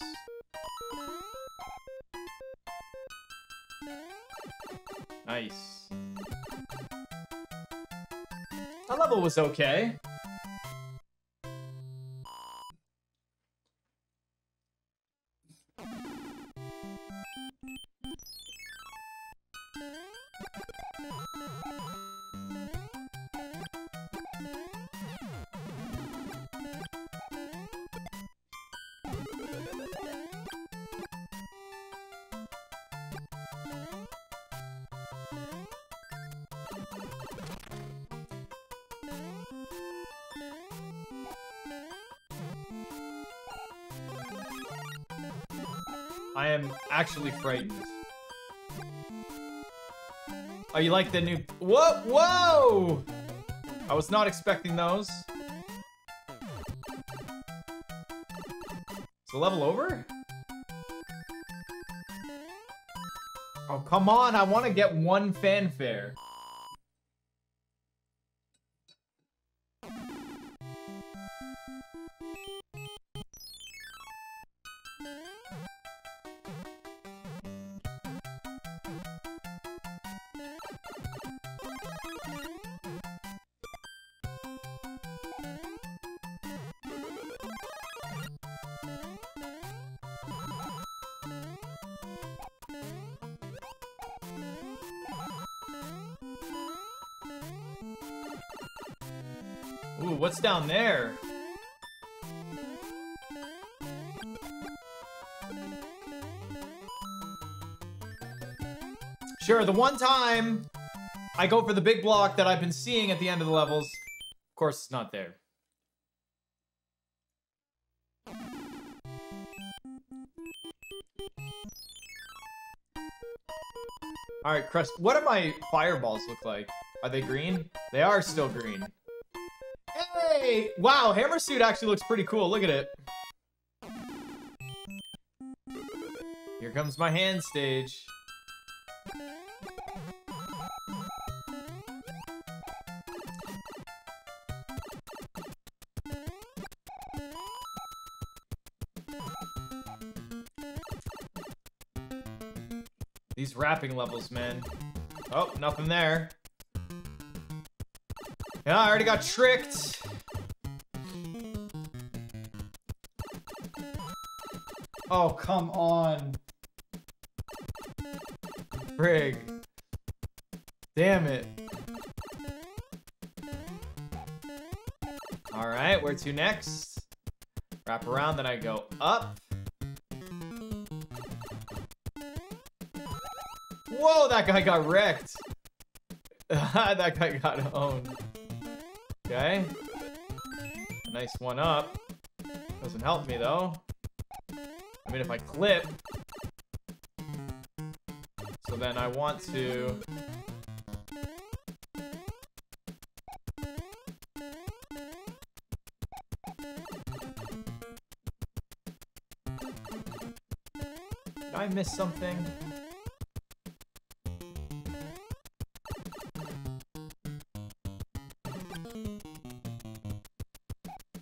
Nice. That level was okay. Actually frightened. Oh, you like the new... Whoa! Whoa! I was not expecting those. Is the level over? Oh, come on. I want to get one fanfare. Down there? Sure, the one time I go for the big block that I've been seeing at the end of the levels, of course it's not there. Alright, Crust, what do my fireballs look like? Are they green? They are still green. Wow, Hammer Suit actually looks pretty cool. Look at it. Here comes my hand stage. These wrapping levels, man. Oh, nothing there. Yeah, I already got tricked. Oh, come on. Frig. Damn it. Alright, where to next? Wrap around, then I go up. Whoa, that guy got wrecked. that guy got owned. Okay. Nice one up. Doesn't help me, though. I mean, if I clip... So then I want to... Did I miss something?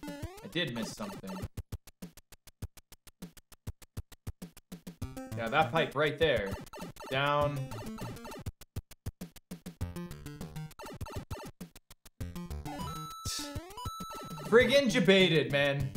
I did miss something. That pipe right there. Down. Friggin' debated, man.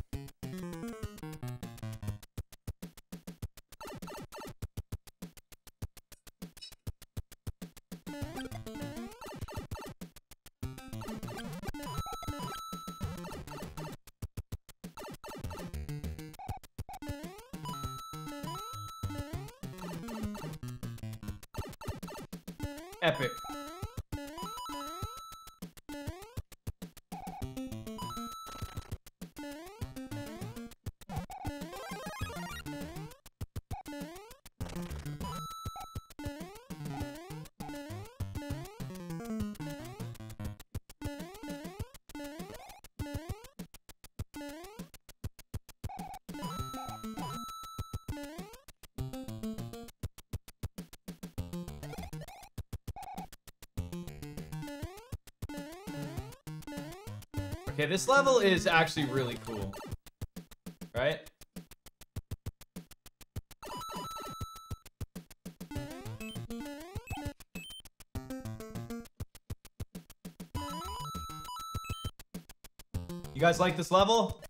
This level is actually really cool. Right? You guys like this level?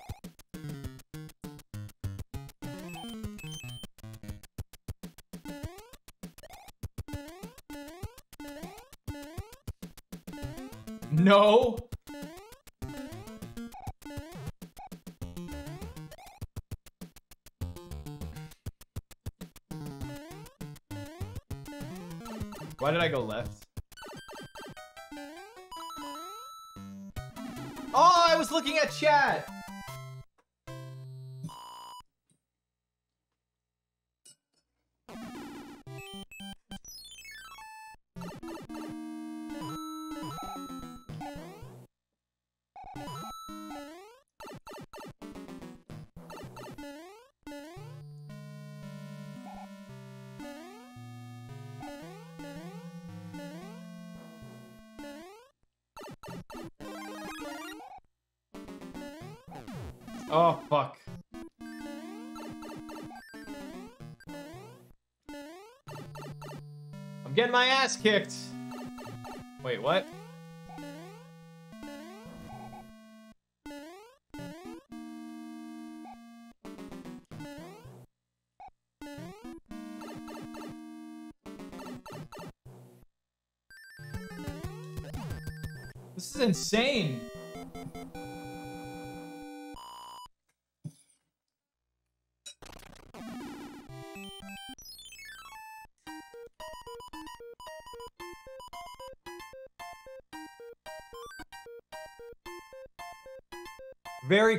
Why did I go left? Oh, I was looking at chat! My ass kicked. Wait, what? This is insane.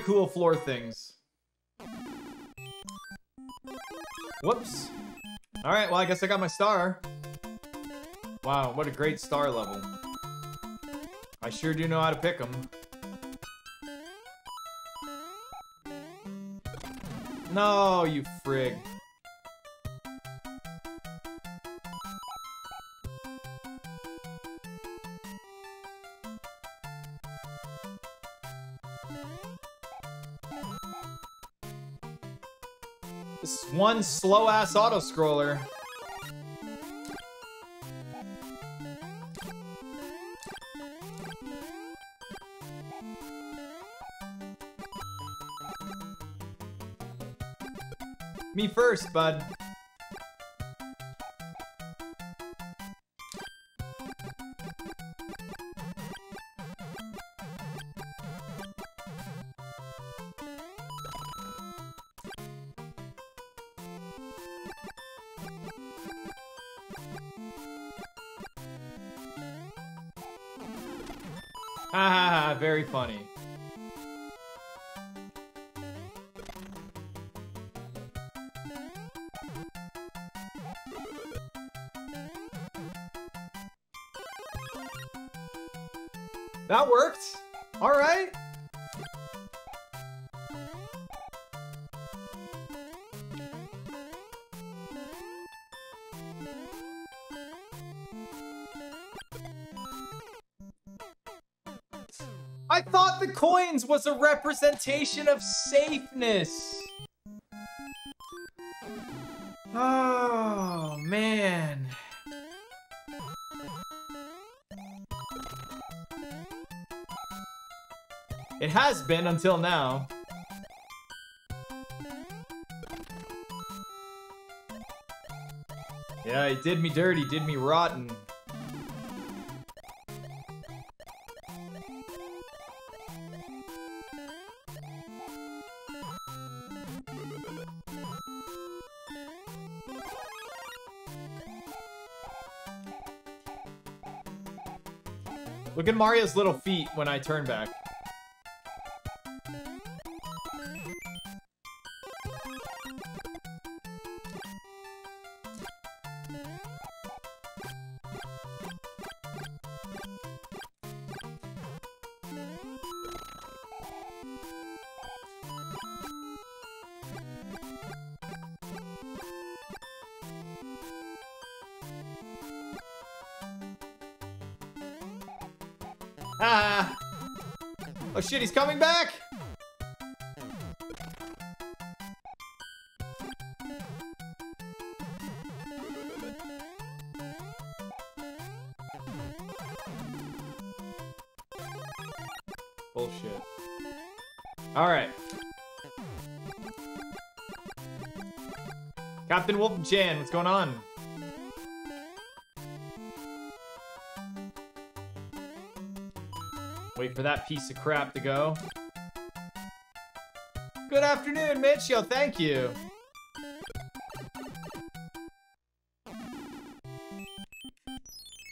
Cool floor things. Whoops. Alright, well, I guess I got my star. Wow, what a great star level. I sure do know how to pick them. No, you frig. Slow-ass auto-scroller. Me first, bud. Was a representation of safeness. Oh, man. It has been until now. Yeah, he did me dirty, did me rotten. Look at Mario's little feet when I turn back. Shit, he's coming back! Bullshit. Alright. Captain Wolf Jan, what's going on? For that piece of crap to go. Good afternoon, Mitch. Yo, thank you.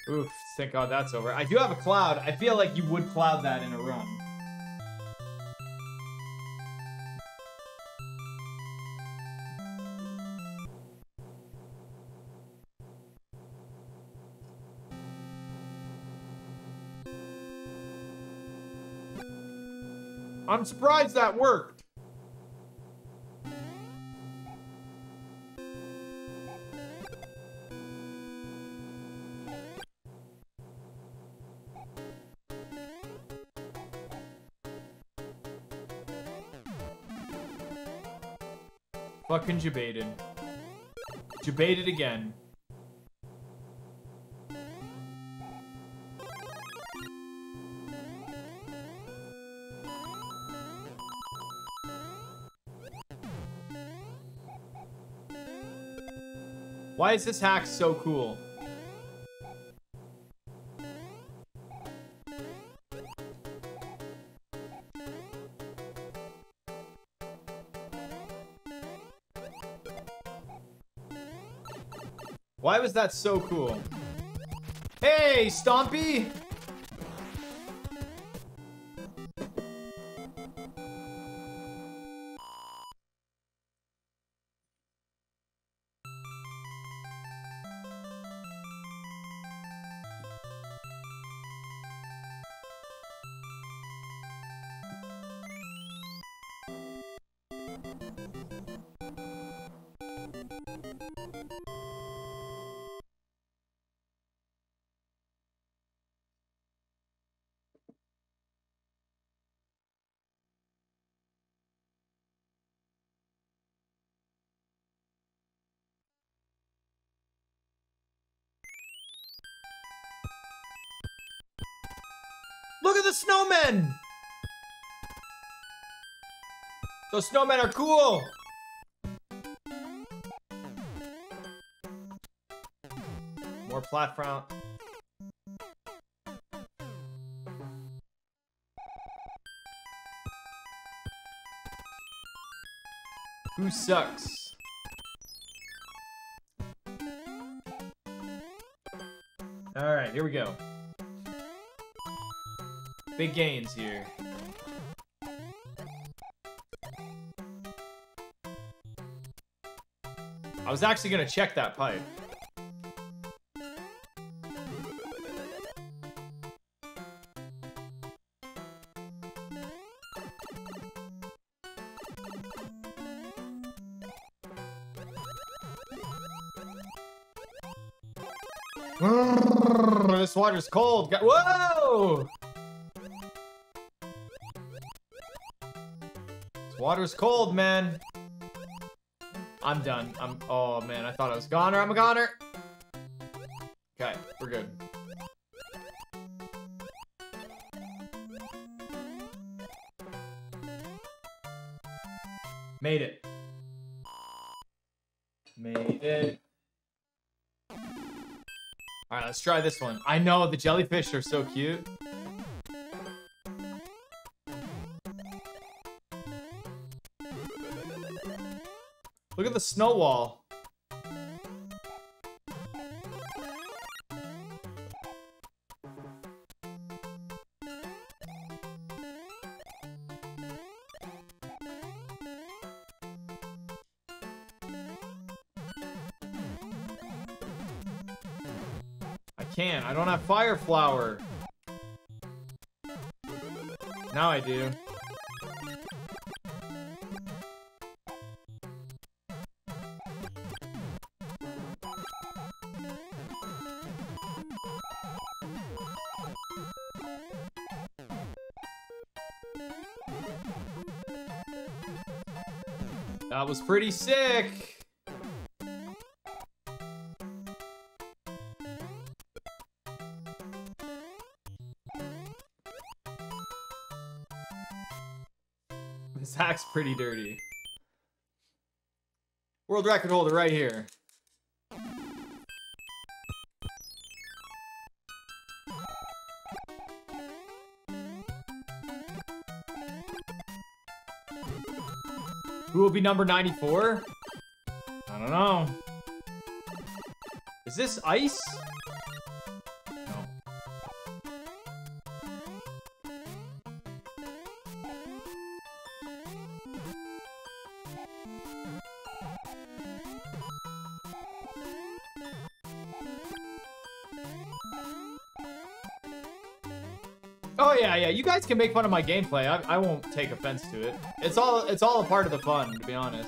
Oof, thank God that's over. I do have a cloud. I feel like you would cloud that in a run. I'm surprised that worked. Fucking debated. Debated again. Why is this hack so cool? Why was that so cool? Hey, Stompy! Snowmen! Those snowmen are cool! More platform. Who sucks? Alright, here we go. Big gains here. I was actually gonna check that pipe. this water's cold. Whoa! Water's cold, man. I'm done. I'm. Oh man, I thought I was goner. I'm a goner. Okay, we're good. Made it. Made it. Alright, let's try this one. I know, the jellyfish are so cute. Snow wall. I can't. I don't have fire flower. Now I do. Was pretty sick. This hack's pretty dirty. World record holder right here. Be number 94? I don't know. Is this ice? Guys can make fun of my gameplay. I, I won't take offense to it. It's all it's all a part of the fun, to be honest.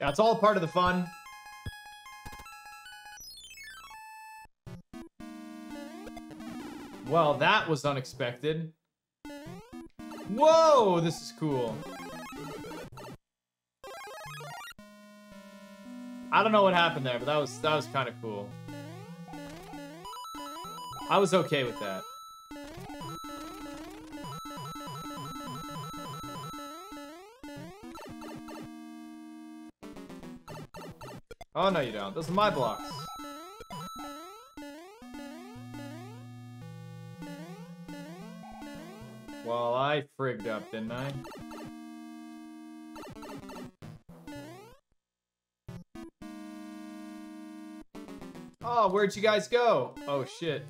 Yeah, it's all part of the fun. Well, that was unexpected. Whoa, this is cool. I don't know what happened there, but that was that was kind of cool. I was okay with that. Oh, no you don't. Those are my blocks. Frigged up, didn't I? Oh, where'd you guys go? Oh, shit.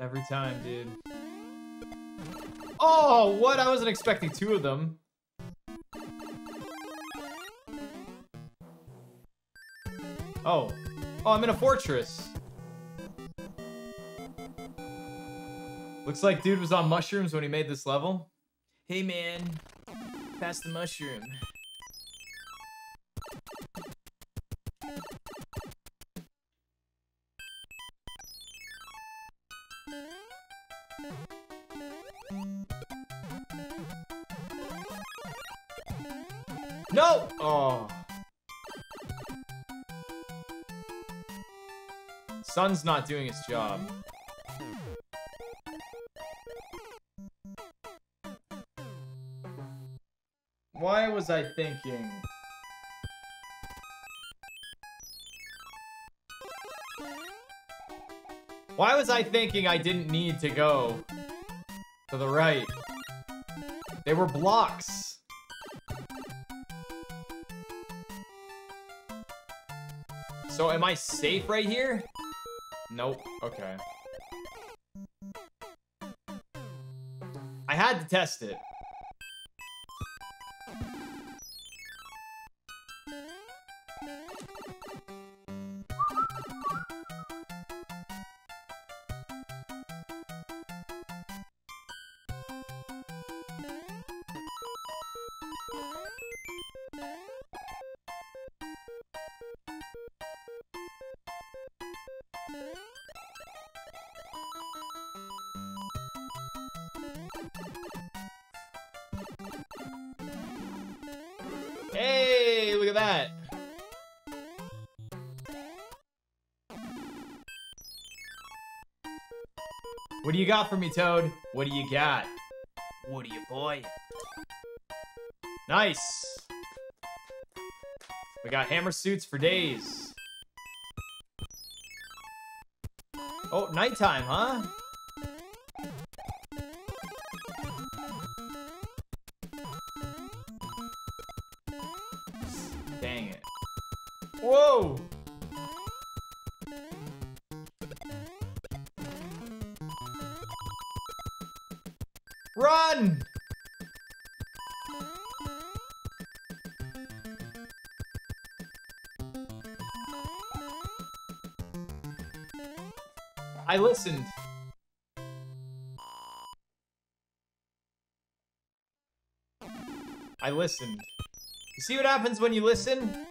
Every time, dude. Oh, what? I wasn't expecting two of them. Oh. Oh, I'm in a fortress. Looks like dude was on mushrooms when he made this level. Hey, man. Pass the mushroom. Sun's not doing its job. Why was I thinking? Why was I thinking I didn't need to go to the right? They were blocks. So am I safe right here? Nope. Okay. I had to test it. Got for me, Toad? What do you got? What do you, boy? Nice. We got hammer suits for days. Oh, nighttime, huh? Listened. You see what happens when you listen?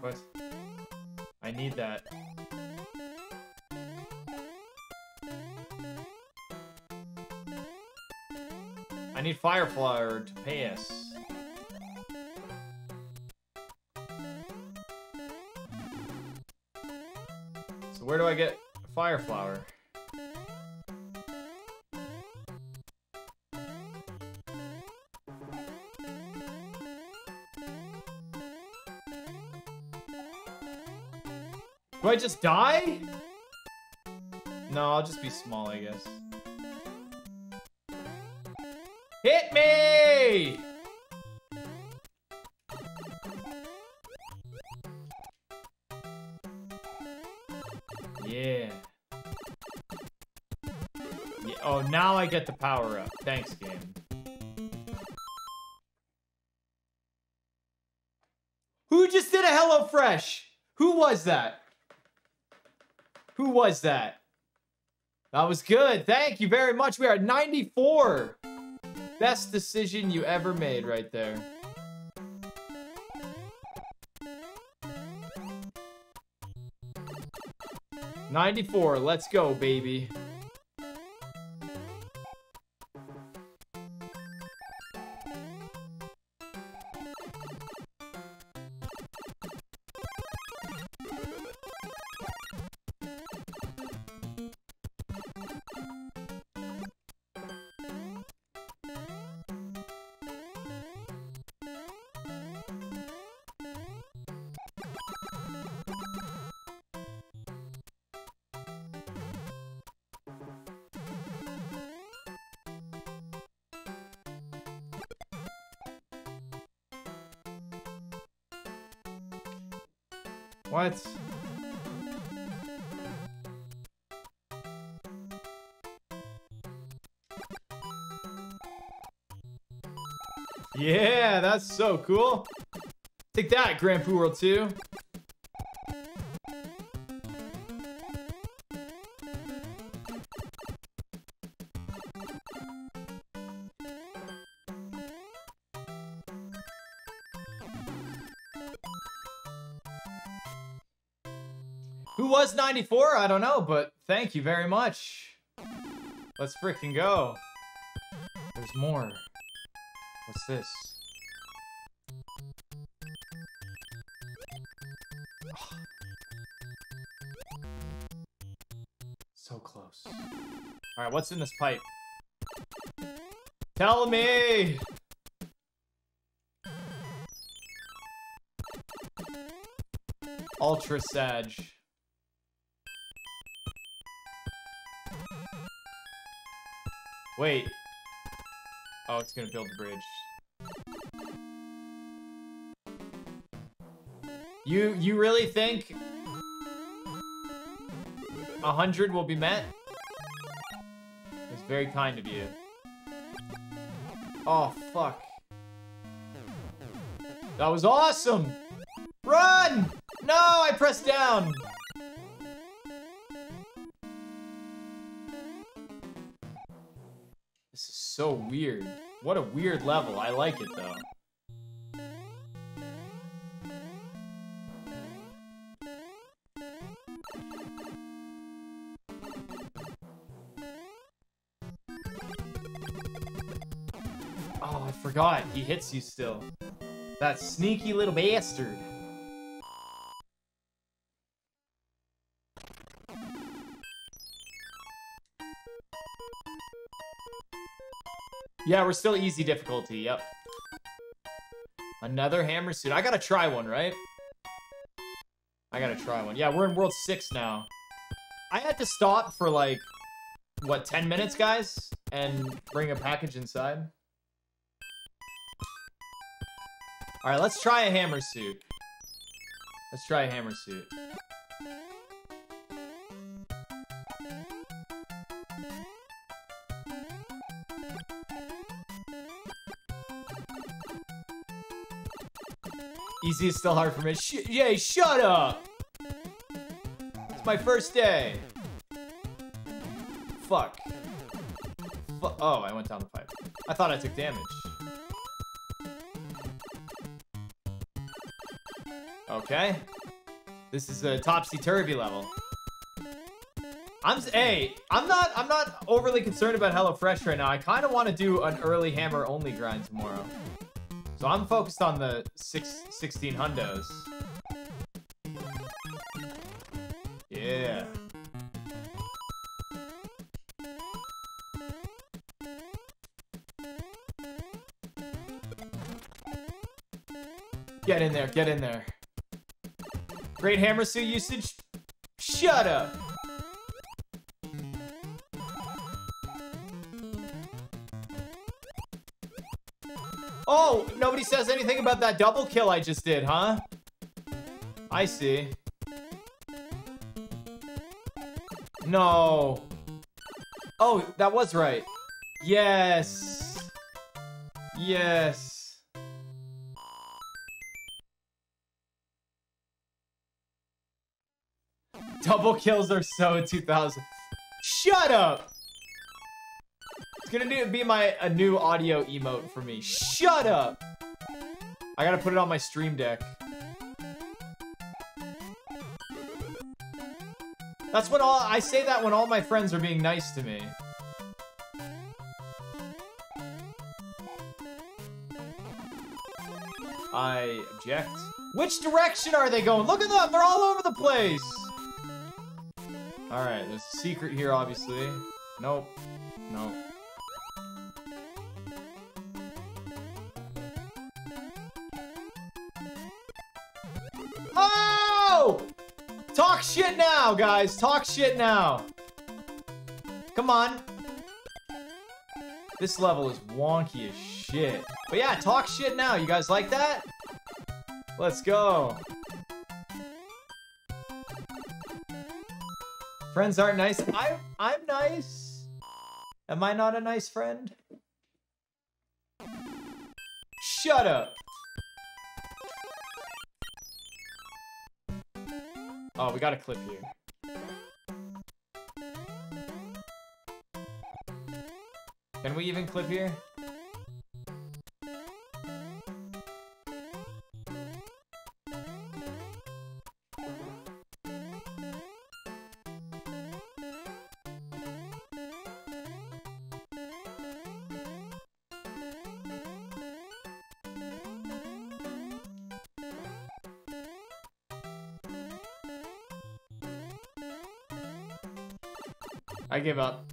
What? I need that. I need Fireflower to pay us. Fireflower? Do I just die? No, I'll just be small, I guess. Hit me! I get the power up. Thanks, game. Who just did a HelloFresh? Who was that? Who was that? That was good. Thank you very much. We are at 94. Best decision you ever made right there. Ninety-four. Let's go, baby. So cool. Take that, Grand Poo World 2. Who was 94? I don't know, but thank you very much. Let's freaking go. There's more. What's this? So close. Alright, what's in this pipe? Tell me! Ultra Sag. Wait. Oh, it's gonna build the bridge. You you really think a hundred will be met? It's very kind of you. Oh fuck. That was awesome! Run! No, I pressed down! This is so weird. What a weird level. I like it though. Forgot. He hits you still. That sneaky little bastard. Yeah, we're still easy difficulty, yep. Another hammer suit. I gotta try one, right? I gotta try one. Yeah, we're in World 6 now. I had to stop for like, what, 10 minutes, guys? And bring a package inside. Alright, let's try a hammer suit. Let's try a hammer suit. Easy is still hard for me. Sh Yay, shut up! It's my first day. Fuck. Fu oh, I went down the pipe. I thought I took damage. Okay. This is a topsy-turvy level. I'm hey, I'm not I'm not overly concerned about HelloFresh right now. I kind of want to do an early hammer only grind tomorrow. So I'm focused on the six, 16 hundos. Yeah. Get in there, get in there. Great hammer suit usage. Shut up. Oh, nobody says anything about that double kill I just did, huh? I see. No. Oh, that was right. Yes. Yes. Double kills are so 2000. Shut up! It's gonna be my a new audio emote for me. Shut up! I gotta put it on my stream deck. That's what all I say that when all my friends are being nice to me. I object. Which direction are they going? Look at them! They're all over the place! Alright, there's a secret here, obviously. Nope. Nope. Oh! Talk shit now, guys. Talk shit now. Come on. This level is wonky as shit. But yeah, talk shit now. You guys like that? Let's go. Friends aren't nice. I, I'm nice. Am I not a nice friend? Shut up. Oh, we got a clip here. Can we even clip here? I give up.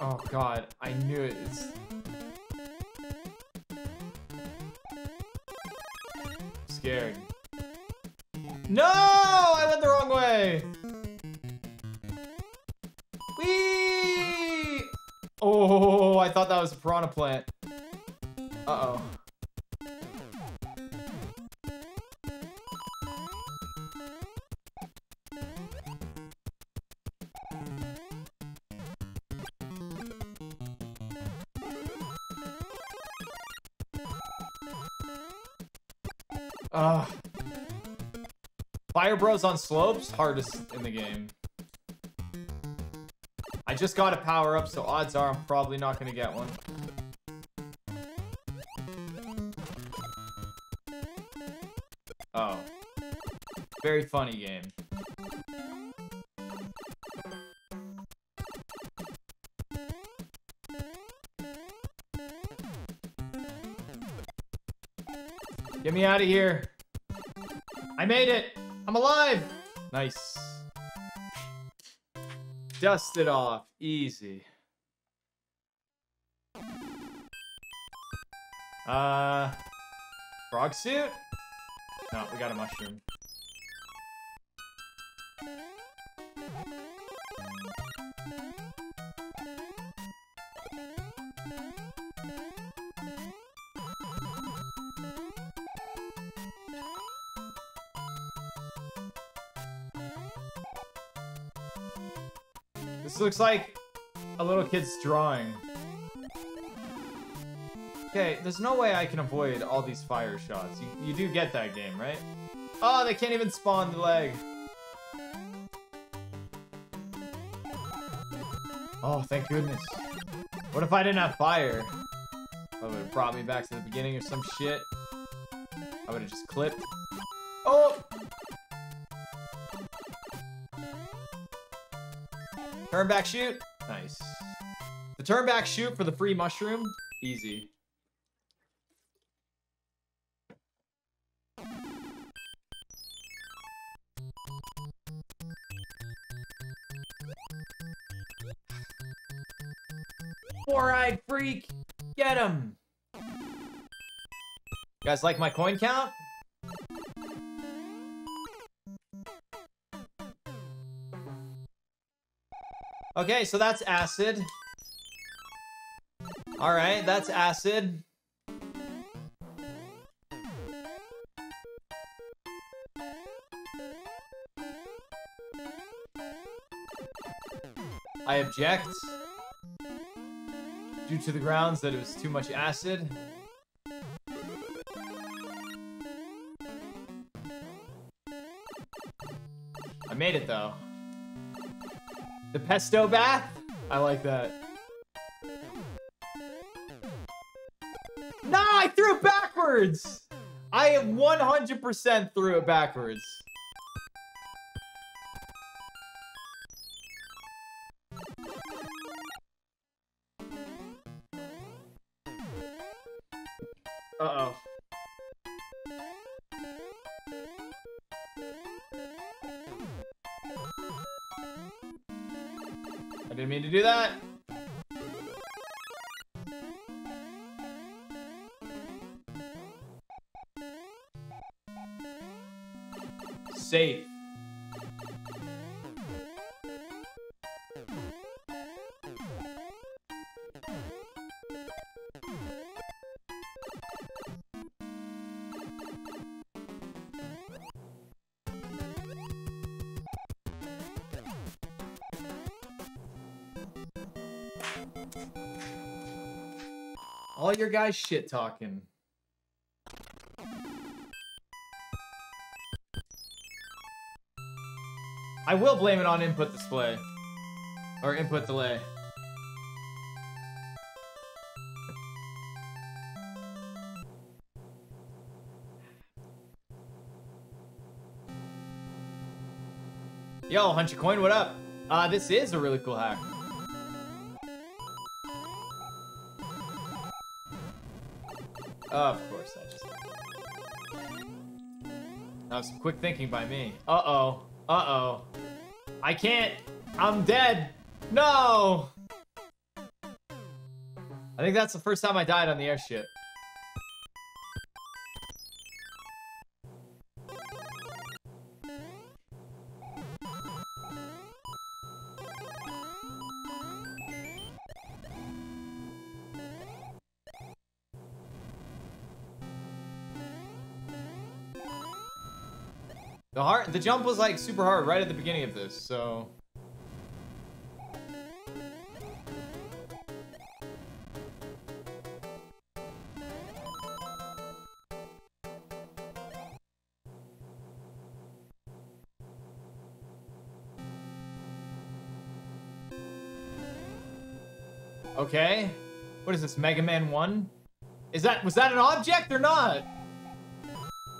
Oh god, I knew it. It's... Scared. No! I went the wrong way! Whee! Oh, I thought that was a piranha plant. Bros on slopes, hardest in the game. I just got a power up, so odds are I'm probably not gonna get one. Oh. Very funny game. Get me out of here. I made it. I'm alive. Nice. Dust it off. Easy. Uh, frog suit? No, we got a mushroom. Looks like a little kid's drawing. Okay, there's no way I can avoid all these fire shots. You, you do get that game, right? Oh, they can't even spawn the leg. Oh, thank goodness. What if I didn't have fire? That would have brought me back to the beginning or some shit. I would have just clipped. Turn back shoot. Nice. The turn back shoot for the free mushroom. Easy. Four-eyed freak. Get him. You guys like my coin count? Okay, so that's acid. Alright, that's acid. I object. Due to the grounds that it was too much acid. I made it though. The pesto bath? I like that. No, I threw it backwards! I 100% threw it backwards. Your guys shit talking. I will blame it on input display. Or input delay. Yo, Hunch Coin, what up? Uh, this is a really cool hack. Of course, that just That was some quick thinking by me. Uh-oh. Uh-oh. I can't. I'm dead. No! I think that's the first time I died on the airship. The jump was like super hard right at the beginning of this, so. Okay. What is this, Mega Man 1? Is that, was that an object or not?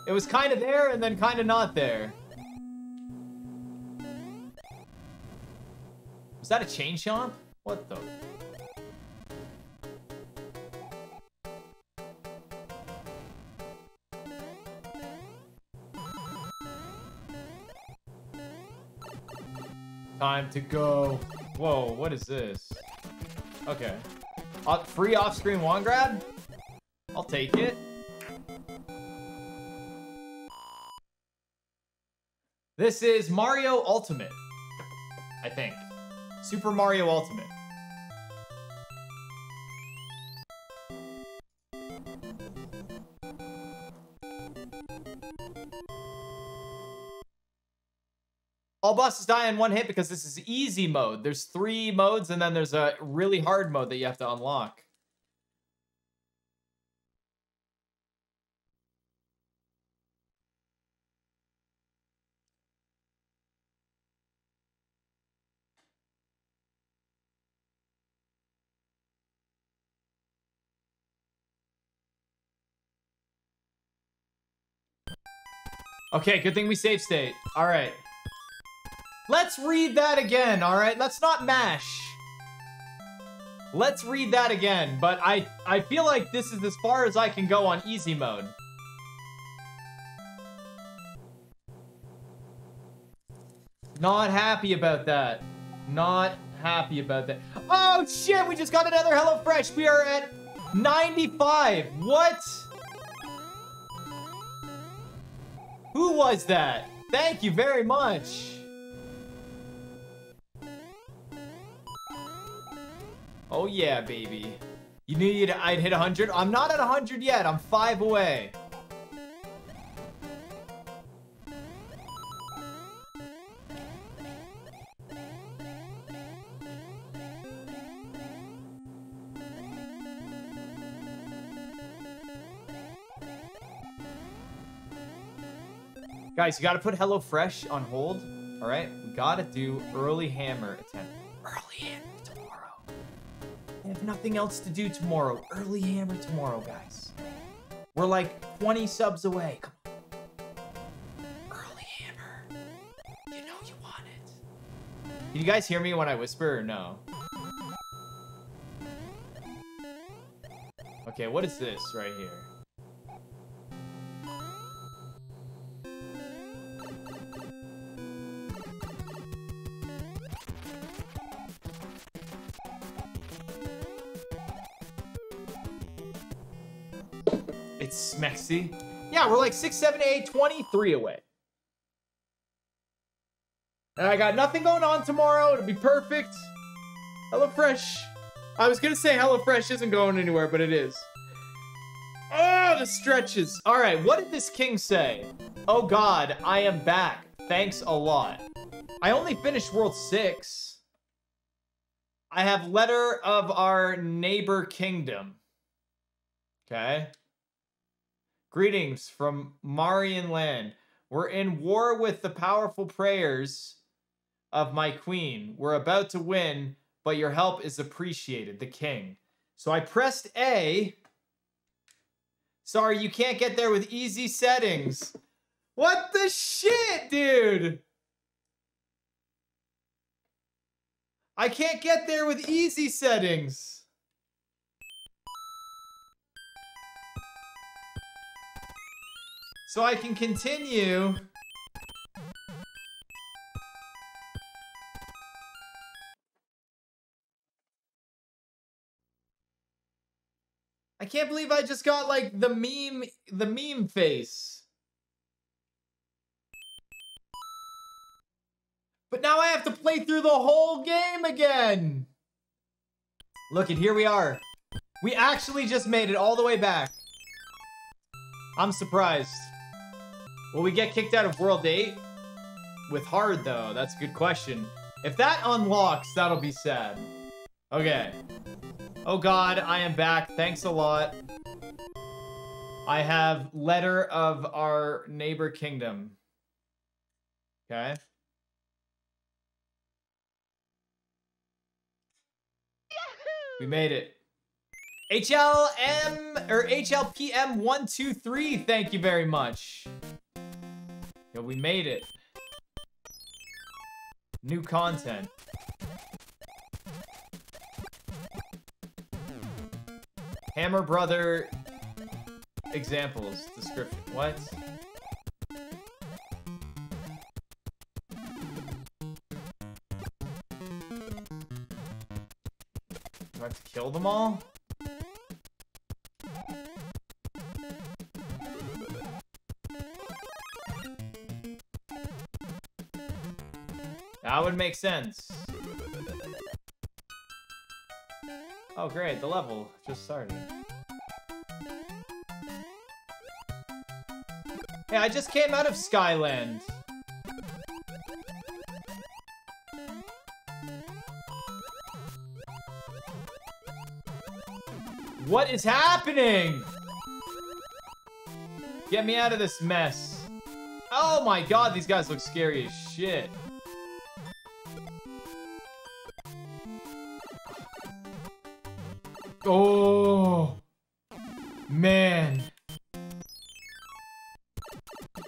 It was kind of there and then kind of not there. That a chain chomp? What the? Time to go. Whoa, what is this? Okay. Uh, free off-screen one grab? I'll take it. This is Mario Ultimate, I think. Super Mario Ultimate. All bosses die in one hit because this is easy mode. There's three modes and then there's a really hard mode that you have to unlock. Okay, good thing we save state. All right. Let's read that again, all right? Let's not mash. Let's read that again, but I, I feel like this is as far as I can go on easy mode. Not happy about that. Not happy about that. Oh, shit, we just got another HelloFresh. We are at 95. What? Who was that? Thank you very much. Oh yeah, baby. You knew I'd hit 100? I'm not at 100 yet. I'm five away. Guys, you gotta put HelloFresh on hold. All right, we gotta do early hammer attempt. Early hammer tomorrow. I have nothing else to do tomorrow. Early hammer tomorrow, guys. We're like 20 subs away. Come on. Early hammer. You know you want it. Can you guys hear me when I whisper or no? Okay, what is this right here? Smexy. Yeah, we're like 6, 7, 8, 23 away. And I got nothing going on tomorrow. It'll be perfect. HelloFresh. I was going to say HelloFresh isn't going anywhere, but it is. Oh, the stretches. All right, what did this king say? Oh God, I am back. Thanks a lot. I only finished World 6. I have letter of our neighbor kingdom. Okay. Greetings from Marian land. We're in war with the powerful prayers of my queen. We're about to win, but your help is appreciated, the king. So I pressed A. Sorry, you can't get there with easy settings. What the shit, dude? I can't get there with easy settings. So I can continue. I can't believe I just got like the meme, the meme face. But now I have to play through the whole game again. Look, and here we are. We actually just made it all the way back. I'm surprised. Will we get kicked out of World 8? With hard, though, that's a good question. If that unlocks, that'll be sad. Okay. Oh god, I am back. Thanks a lot. I have letter of our neighbor kingdom. Okay. We made it. HLM or HLPM123, thank you very much. Yo, we made it. New content. Hammer Brother examples, description. What? Do I have to kill them all? Would make sense. Oh great, the level just started. Hey, I just came out of Skyland. What is happening? Get me out of this mess. Oh my god, these guys look scary as shit. Oh, man.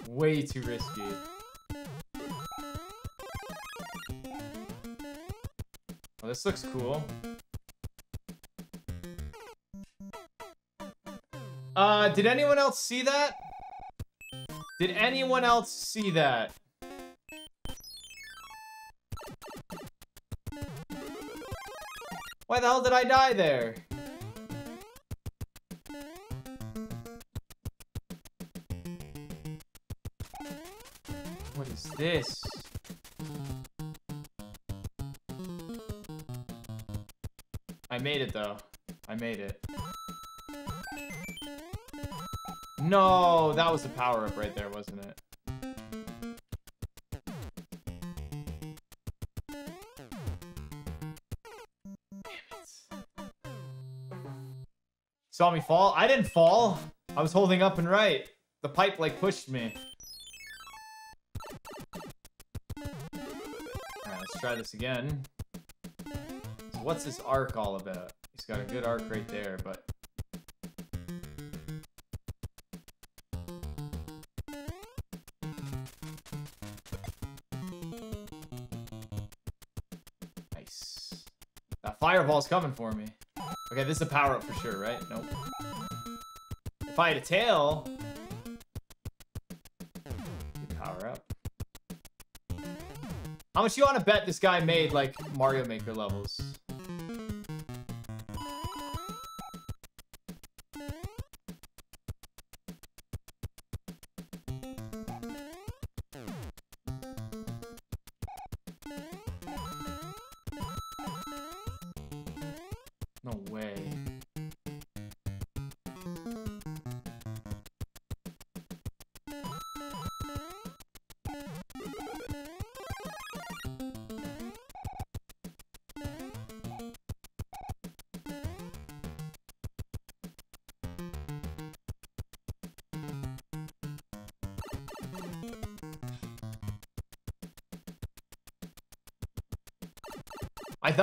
Way too risky. This looks cool. Uh, did anyone else see that? Did anyone else see that? Why the hell did I die there? This? I made it though. I made it. No, that was the power-up right there, wasn't it? Saw me fall? I didn't fall. I was holding up and right. The pipe, like, pushed me. Try this again. So what's this arc all about? He's got a good arc right there, but... Nice. That fireball's coming for me. Okay, this is a power-up for sure, right? Nope. If I had a tail... much you want to bet this guy made, like, Mario Maker levels?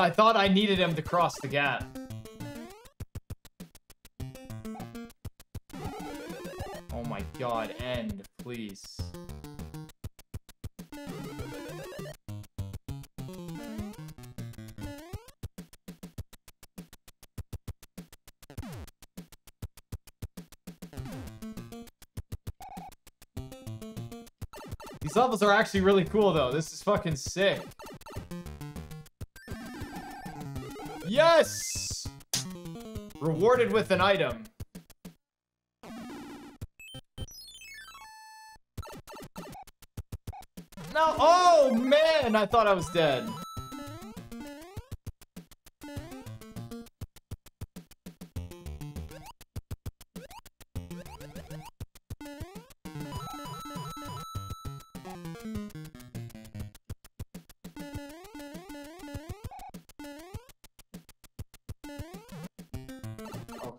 I, thought I needed him to cross the gap. Oh my god, end, please. These levels are actually really cool, though. This is fucking sick. Rewarded with an item. No! Oh, man! I thought I was dead.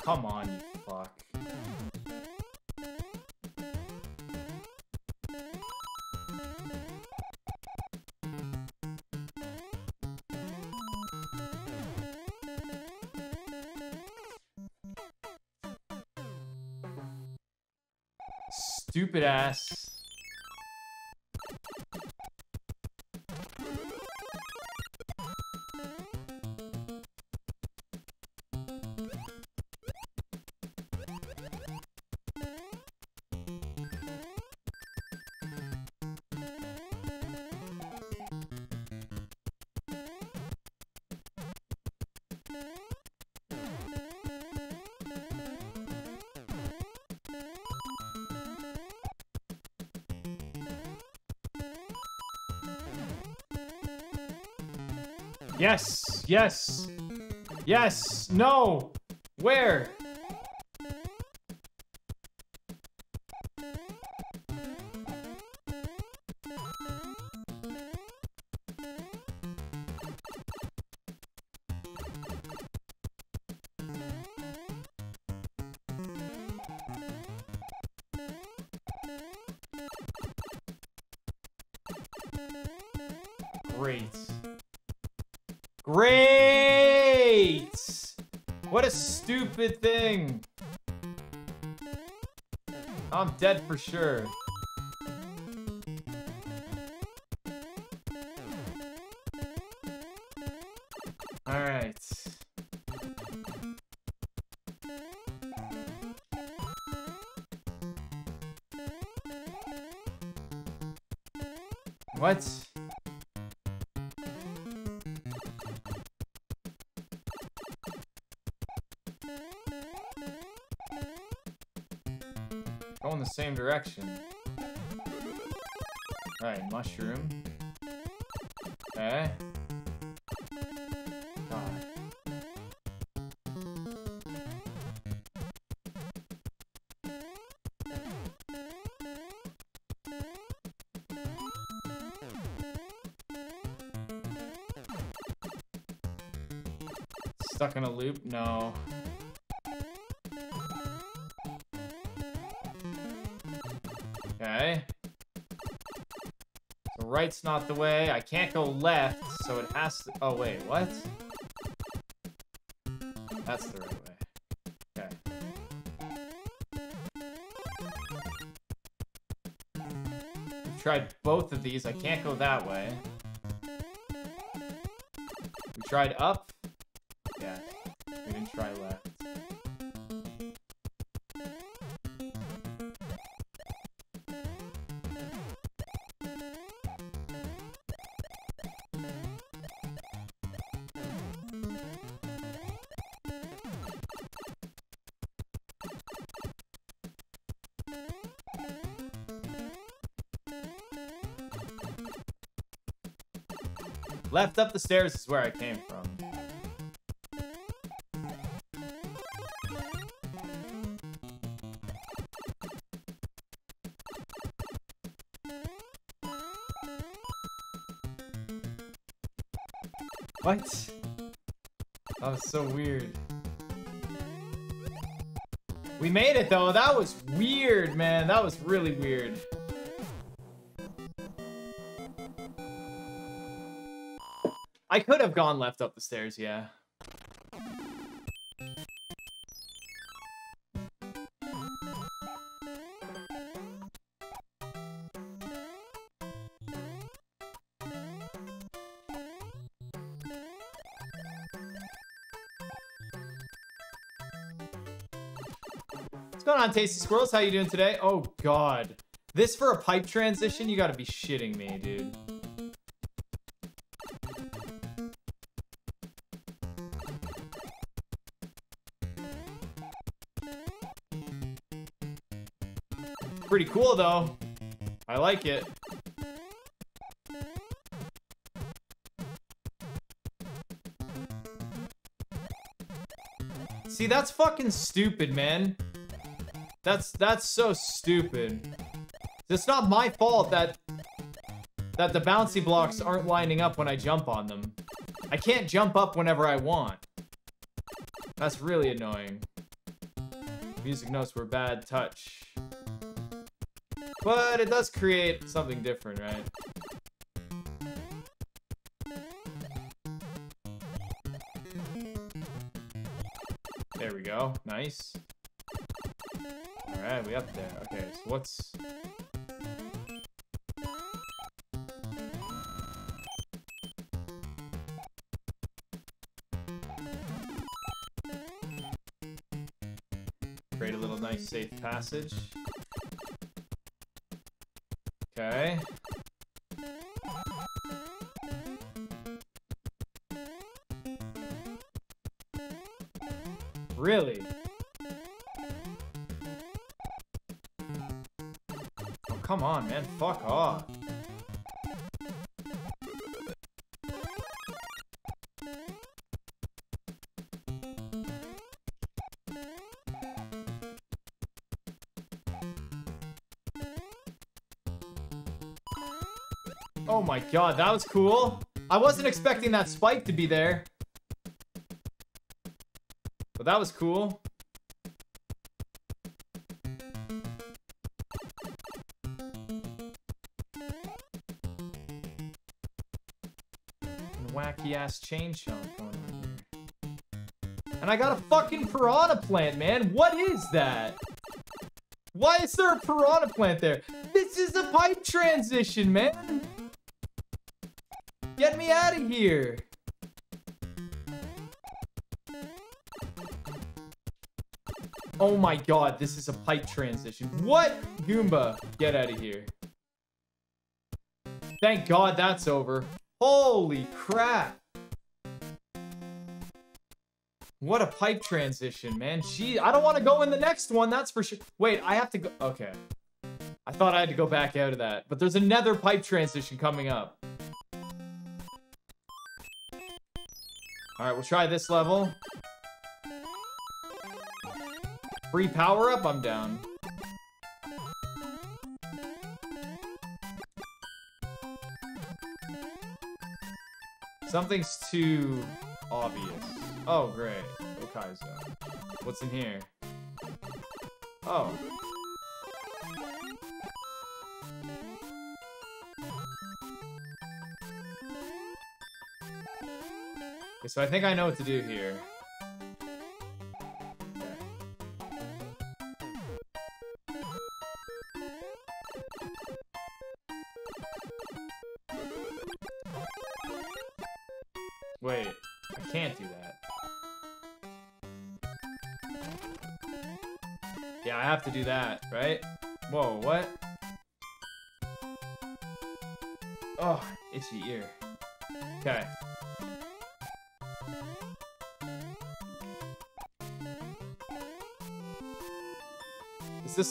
Come on, you fuck. Stupid ass. Yes! Yes! Yes! No! Where? Stupid thing. I'm dead for sure. Alright, mushroom. Okay. Stuck in a loop? No. Right's not the way. I can't go left, so it has to... Oh, wait, what? That's the right way. Okay. We've tried both of these. I can't go that way. We tried up. Left up the stairs is where I came from. What? That was so weird. We made it though. That was weird, man. That was really weird. Have gone left up the stairs, yeah. What's going on, Tasty Squirrels? How you doing today? Oh, God. This for a pipe transition? You gotta be shitting me, dude. Cool, though. I like it. See, that's fucking stupid, man. That's that's so stupid. It's not my fault that that the bouncy blocks aren't lining up when I jump on them. I can't jump up whenever I want. That's really annoying. Music notes were bad touch. But it does create something different, right? There we go. Nice. Alright, we up there. Okay, so what's... Create a little nice safe passage. Okay. Really? Oh, come on, man. Fuck off. God, that was cool. I wasn't expecting that spike to be there. But that was cool. Wacky ass chain chomp. And I got a fucking piranha plant, man. What is that? Why is there a piranha plant there? This is a pipe transition, man. Me out of here. Oh my god, this is a pipe transition. What? Goomba, get out of here. Thank god that's over. Holy crap. What a pipe transition, man. Gee, I don't want to go in the next one, that's for sure. Wait, I have to go. Okay. I thought I had to go back out of that. But there's another pipe transition coming up. Alright, we'll try this level. Free power up, I'm down. Something's too obvious. Oh, great. Okaizo. What's in here? Oh. So I think I know what to do here. Wait, I can't do that. Yeah, I have to do that, right?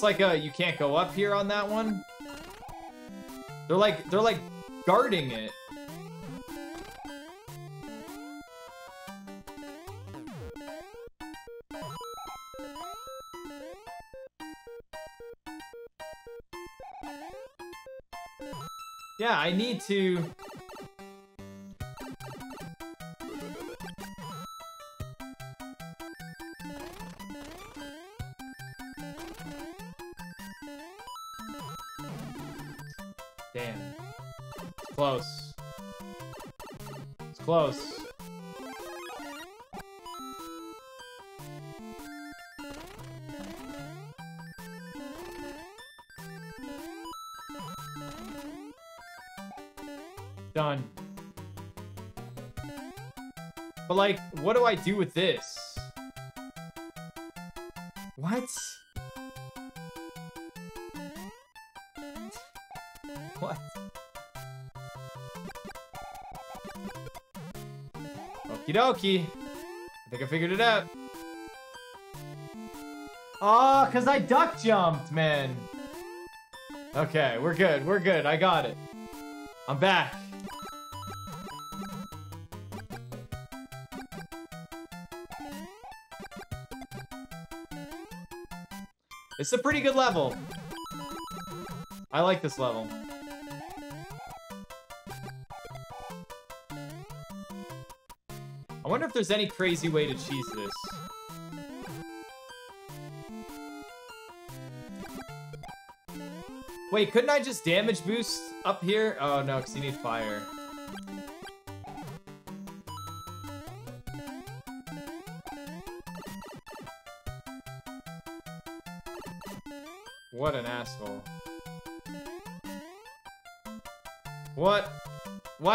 Like a you can't go up here on that one? They're like they're like guarding it. Yeah, I need to... do with this? What? What? Okie dokie. I think I figured it out. Oh, because I duck jumped, man. Okay, we're good. We're good. I got it. I'm back. It's a pretty good level. I like this level. I wonder if there's any crazy way to cheese this. Wait, couldn't I just damage boost up here? Oh no, because you need fire.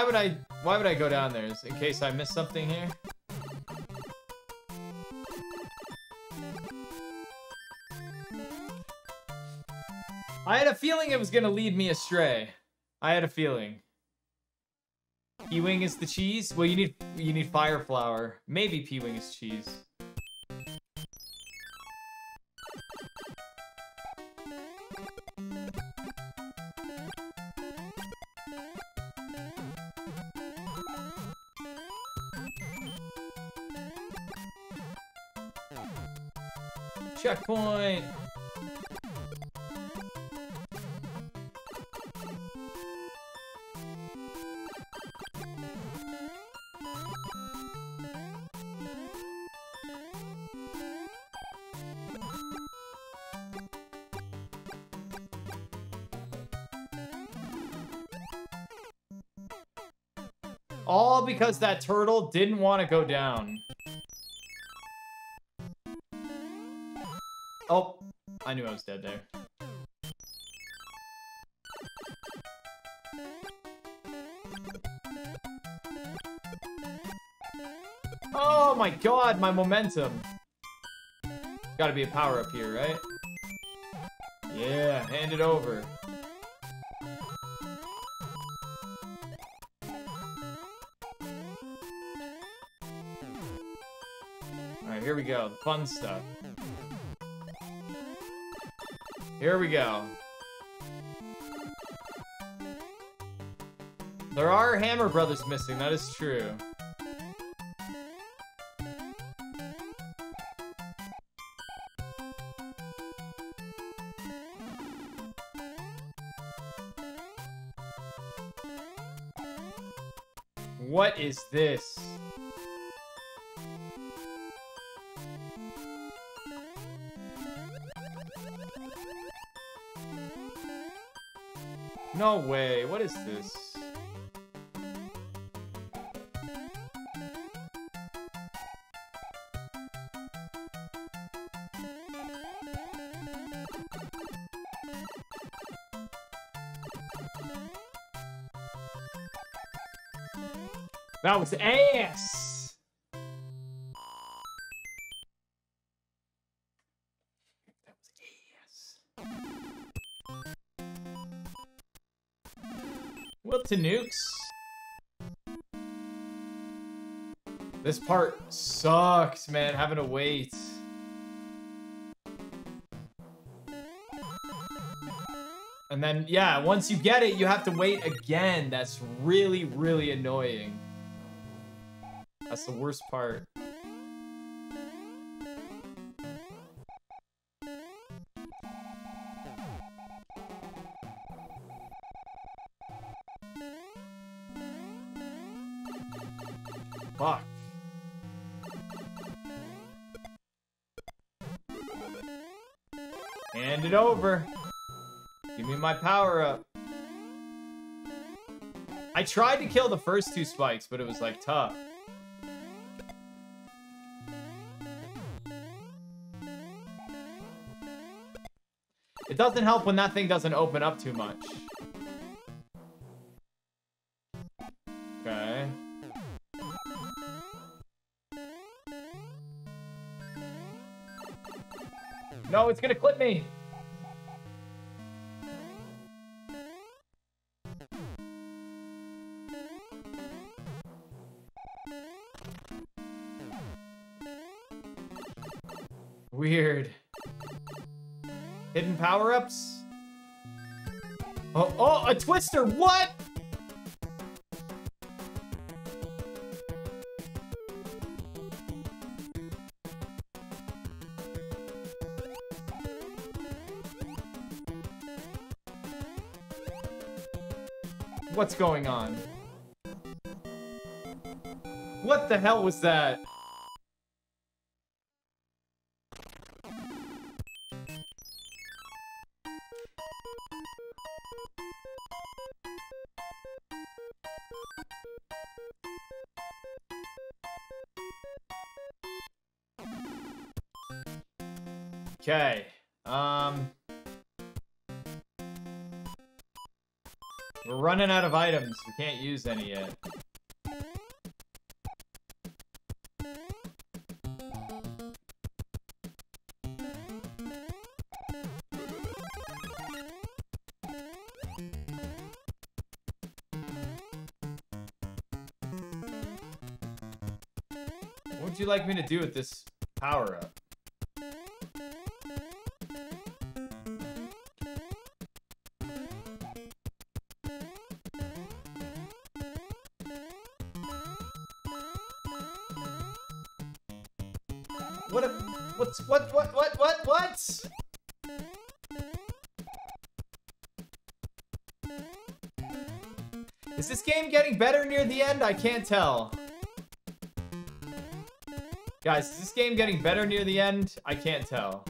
Would I, why would I go down there? In case I missed something here? I had a feeling it was gonna lead me astray. I had a feeling. P-Wing is the cheese? Well, you need you need fire flower. Maybe P-Wing is cheese. Because that turtle didn't want to go down. Oh, I knew I was dead there. Oh my god, my momentum. Gotta be a power up here, right? Yeah, hand it over. Go. Fun stuff. Here we go. There are Hammer Brothers missing, that is true. What is this? No way, what is this? That was ass! To nukes. This part sucks, man, having to wait. And then, yeah, once you get it, you have to wait again. That's really, really annoying. That's the worst part. Tried to kill the first two spikes, but it was like tough. It doesn't help when that thing doesn't open up too much. Okay. No, it's gonna clip me. Power-ups? Oh, oh, a twister! What? What's going on? What the hell was that? Okay. Um. We're running out of items. We can't use any yet. What would you like me to do with this power-up? End? I can't tell. Guys, is this game getting better near the end? I can't tell.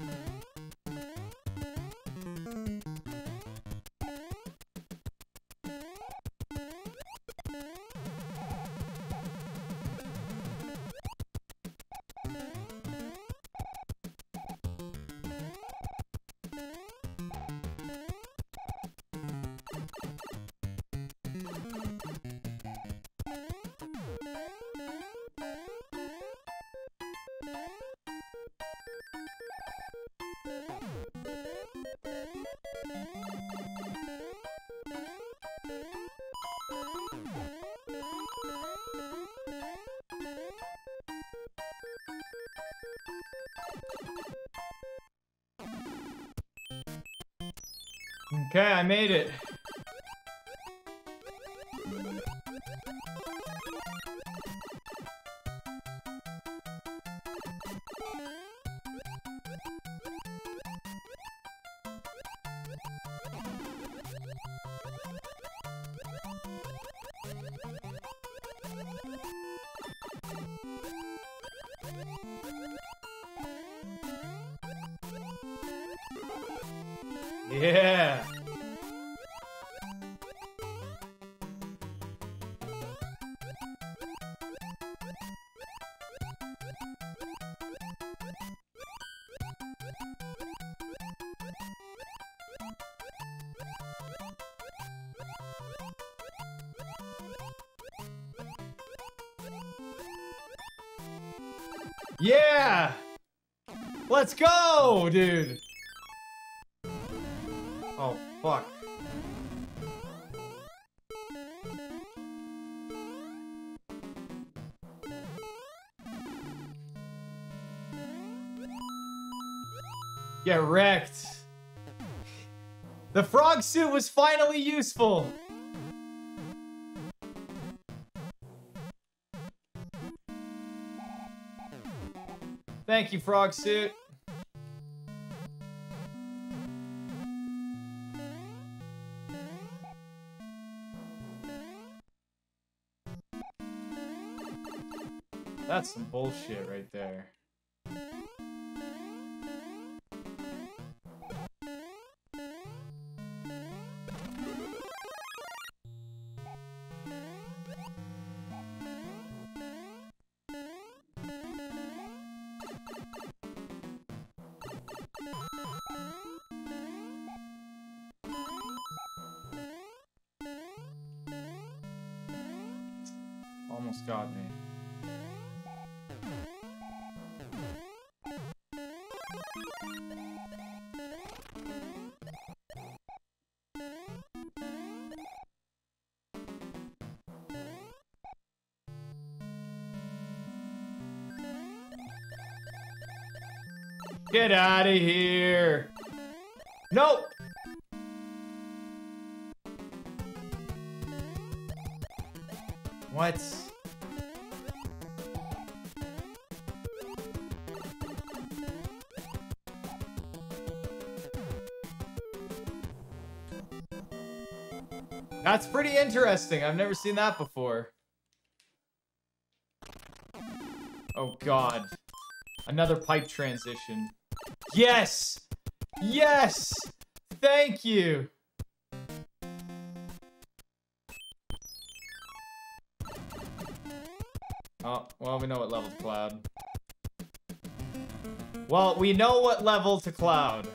Let's go, dude! Oh, fuck. Get wrecked. The frog suit was finally useful. Thank you, frog suit. That's some bullshit right there. Get out of here. No. What? That's pretty interesting. I've never seen that before. Oh god. Another pipe transition. Yes! Yes! Thank you! Oh, well, we know what level to Cloud. Well, we know what level to Cloud.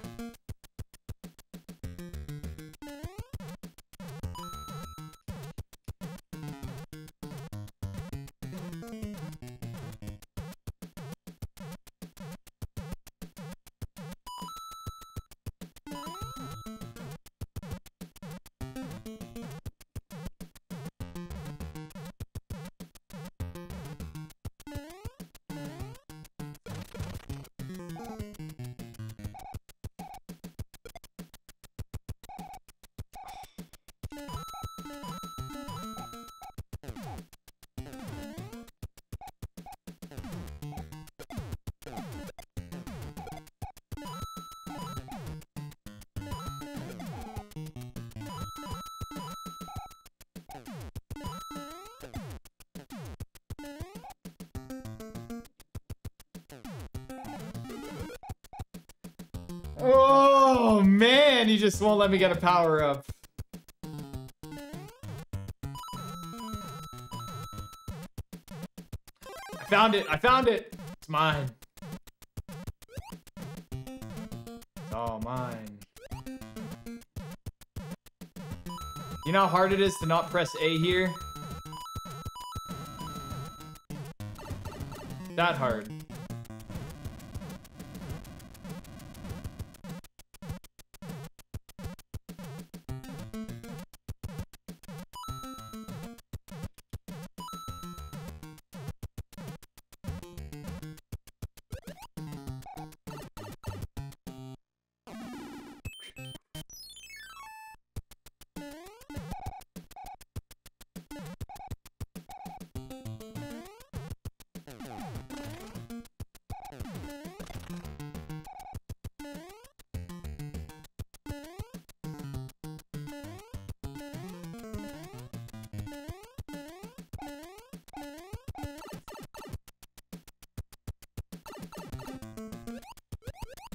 Just won't let me get a power up. I found it. I found it. It's mine. It's all mine. You know how hard it is to not press A here? That hard.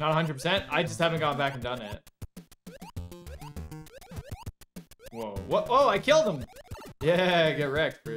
Not 100%. I just haven't gone back and done it. Whoa. What? Oh, I killed him. Yeah, get wrecked.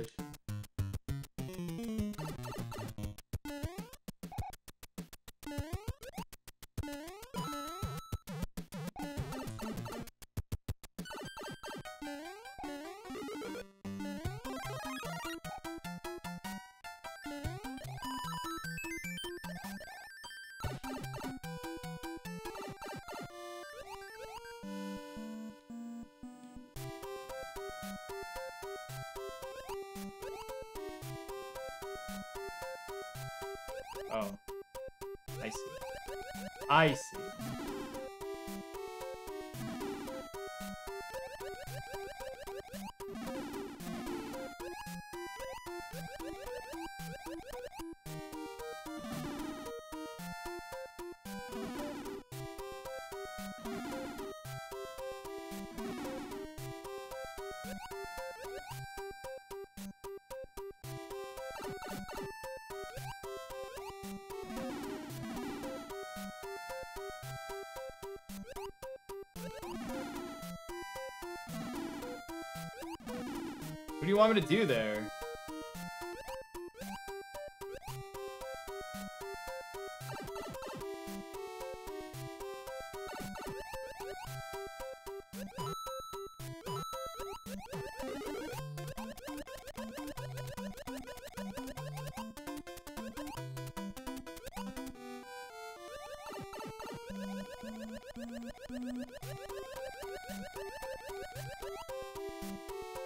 want me to do there?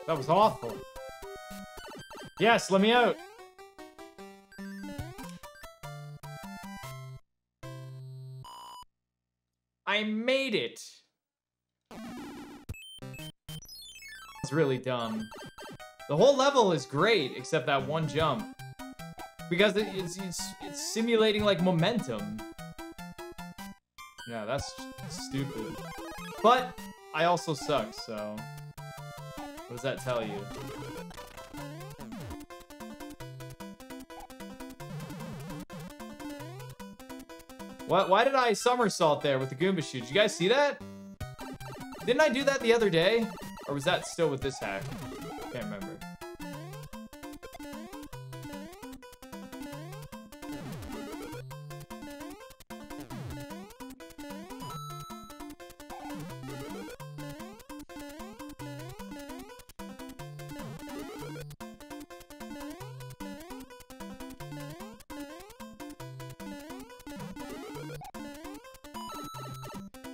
That was awful. Yes, let me out. I made it. It's really dumb. The whole level is great, except that one jump. Because it's, it's, it's simulating, like, momentum. Yeah, that's stupid. But, I also suck, so... What does that tell you? What? Why did I somersault there with the Goomba shoe? Did you guys see that? Didn't I do that the other day? Or was that still with this hack?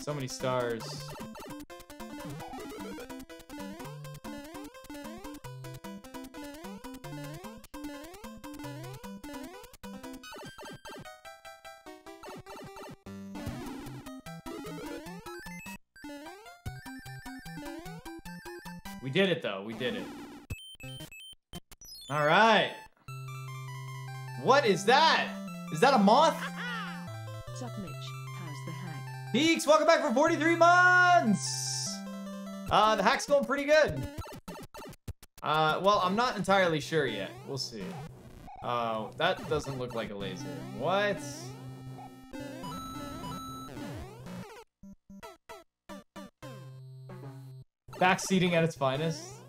So many stars. We did it though, we did it. All right. What is that? Is that a moth? Peaks, welcome back for 43 months! Uh, the hack's going pretty good. Uh, well, I'm not entirely sure yet. We'll see. Uh, that doesn't look like a laser. What? Backseating at its finest.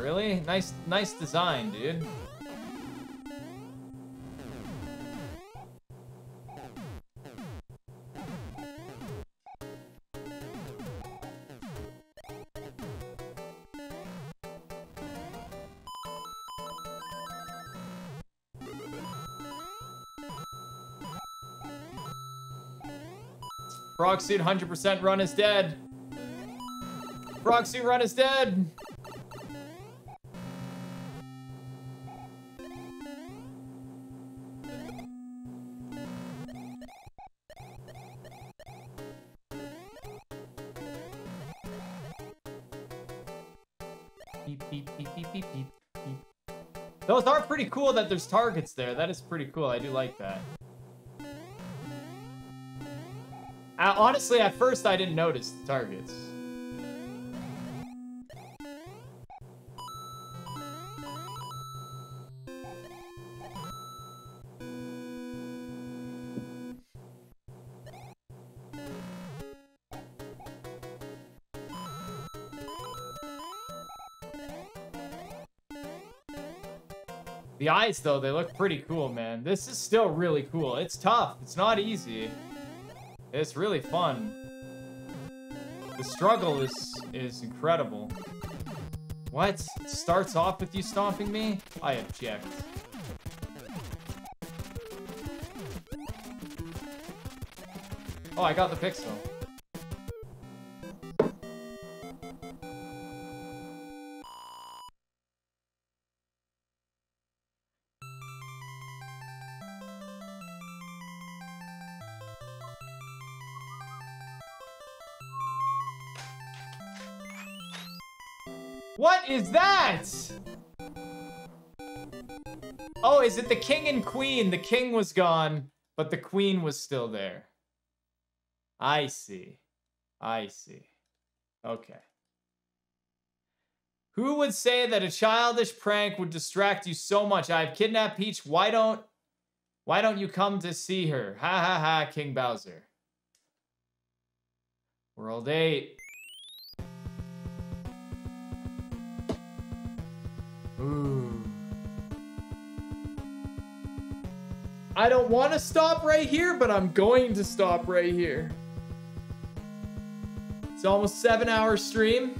Really? Nice, nice design, dude. Frog suit 100% run is dead. Frog suit run is dead. Pretty cool that there's targets there. That is pretty cool. I do like that. Uh, honestly, at first I didn't notice the targets. The eyes, though, they look pretty cool, man. This is still really cool. It's tough. It's not easy. It's really fun. The struggle is is incredible. What? It starts off with you stomping me? I object. Oh, I got the pixel. Is it the king and queen? The king was gone, but the queen was still there. I see. I see. Okay. Who would say that a childish prank would distract you so much? I've kidnapped Peach. Why don't why don't you come to see her? Ha ha ha, King Bowser. World 8. Ooh. I don't want to stop right here, but I'm going to stop right here. It's almost seven hour stream.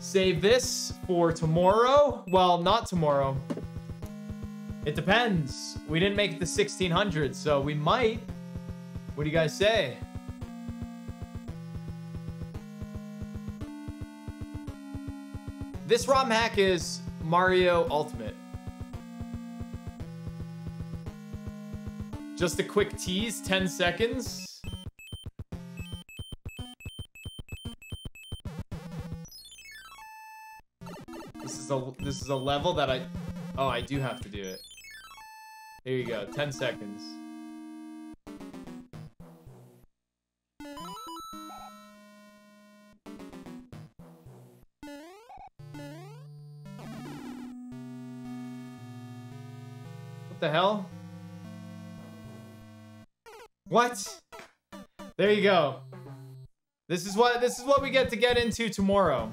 Save this for tomorrow. Well, not tomorrow. It depends. We didn't make the 1600, so we might. What do you guys say? This ROM hack is Mario Ultimate. Just a quick tease, 10 seconds. This is a this is a level that I Oh, I do have to do it. Here you go, 10 seconds. What? There you go. This is what this is what we get to get into tomorrow.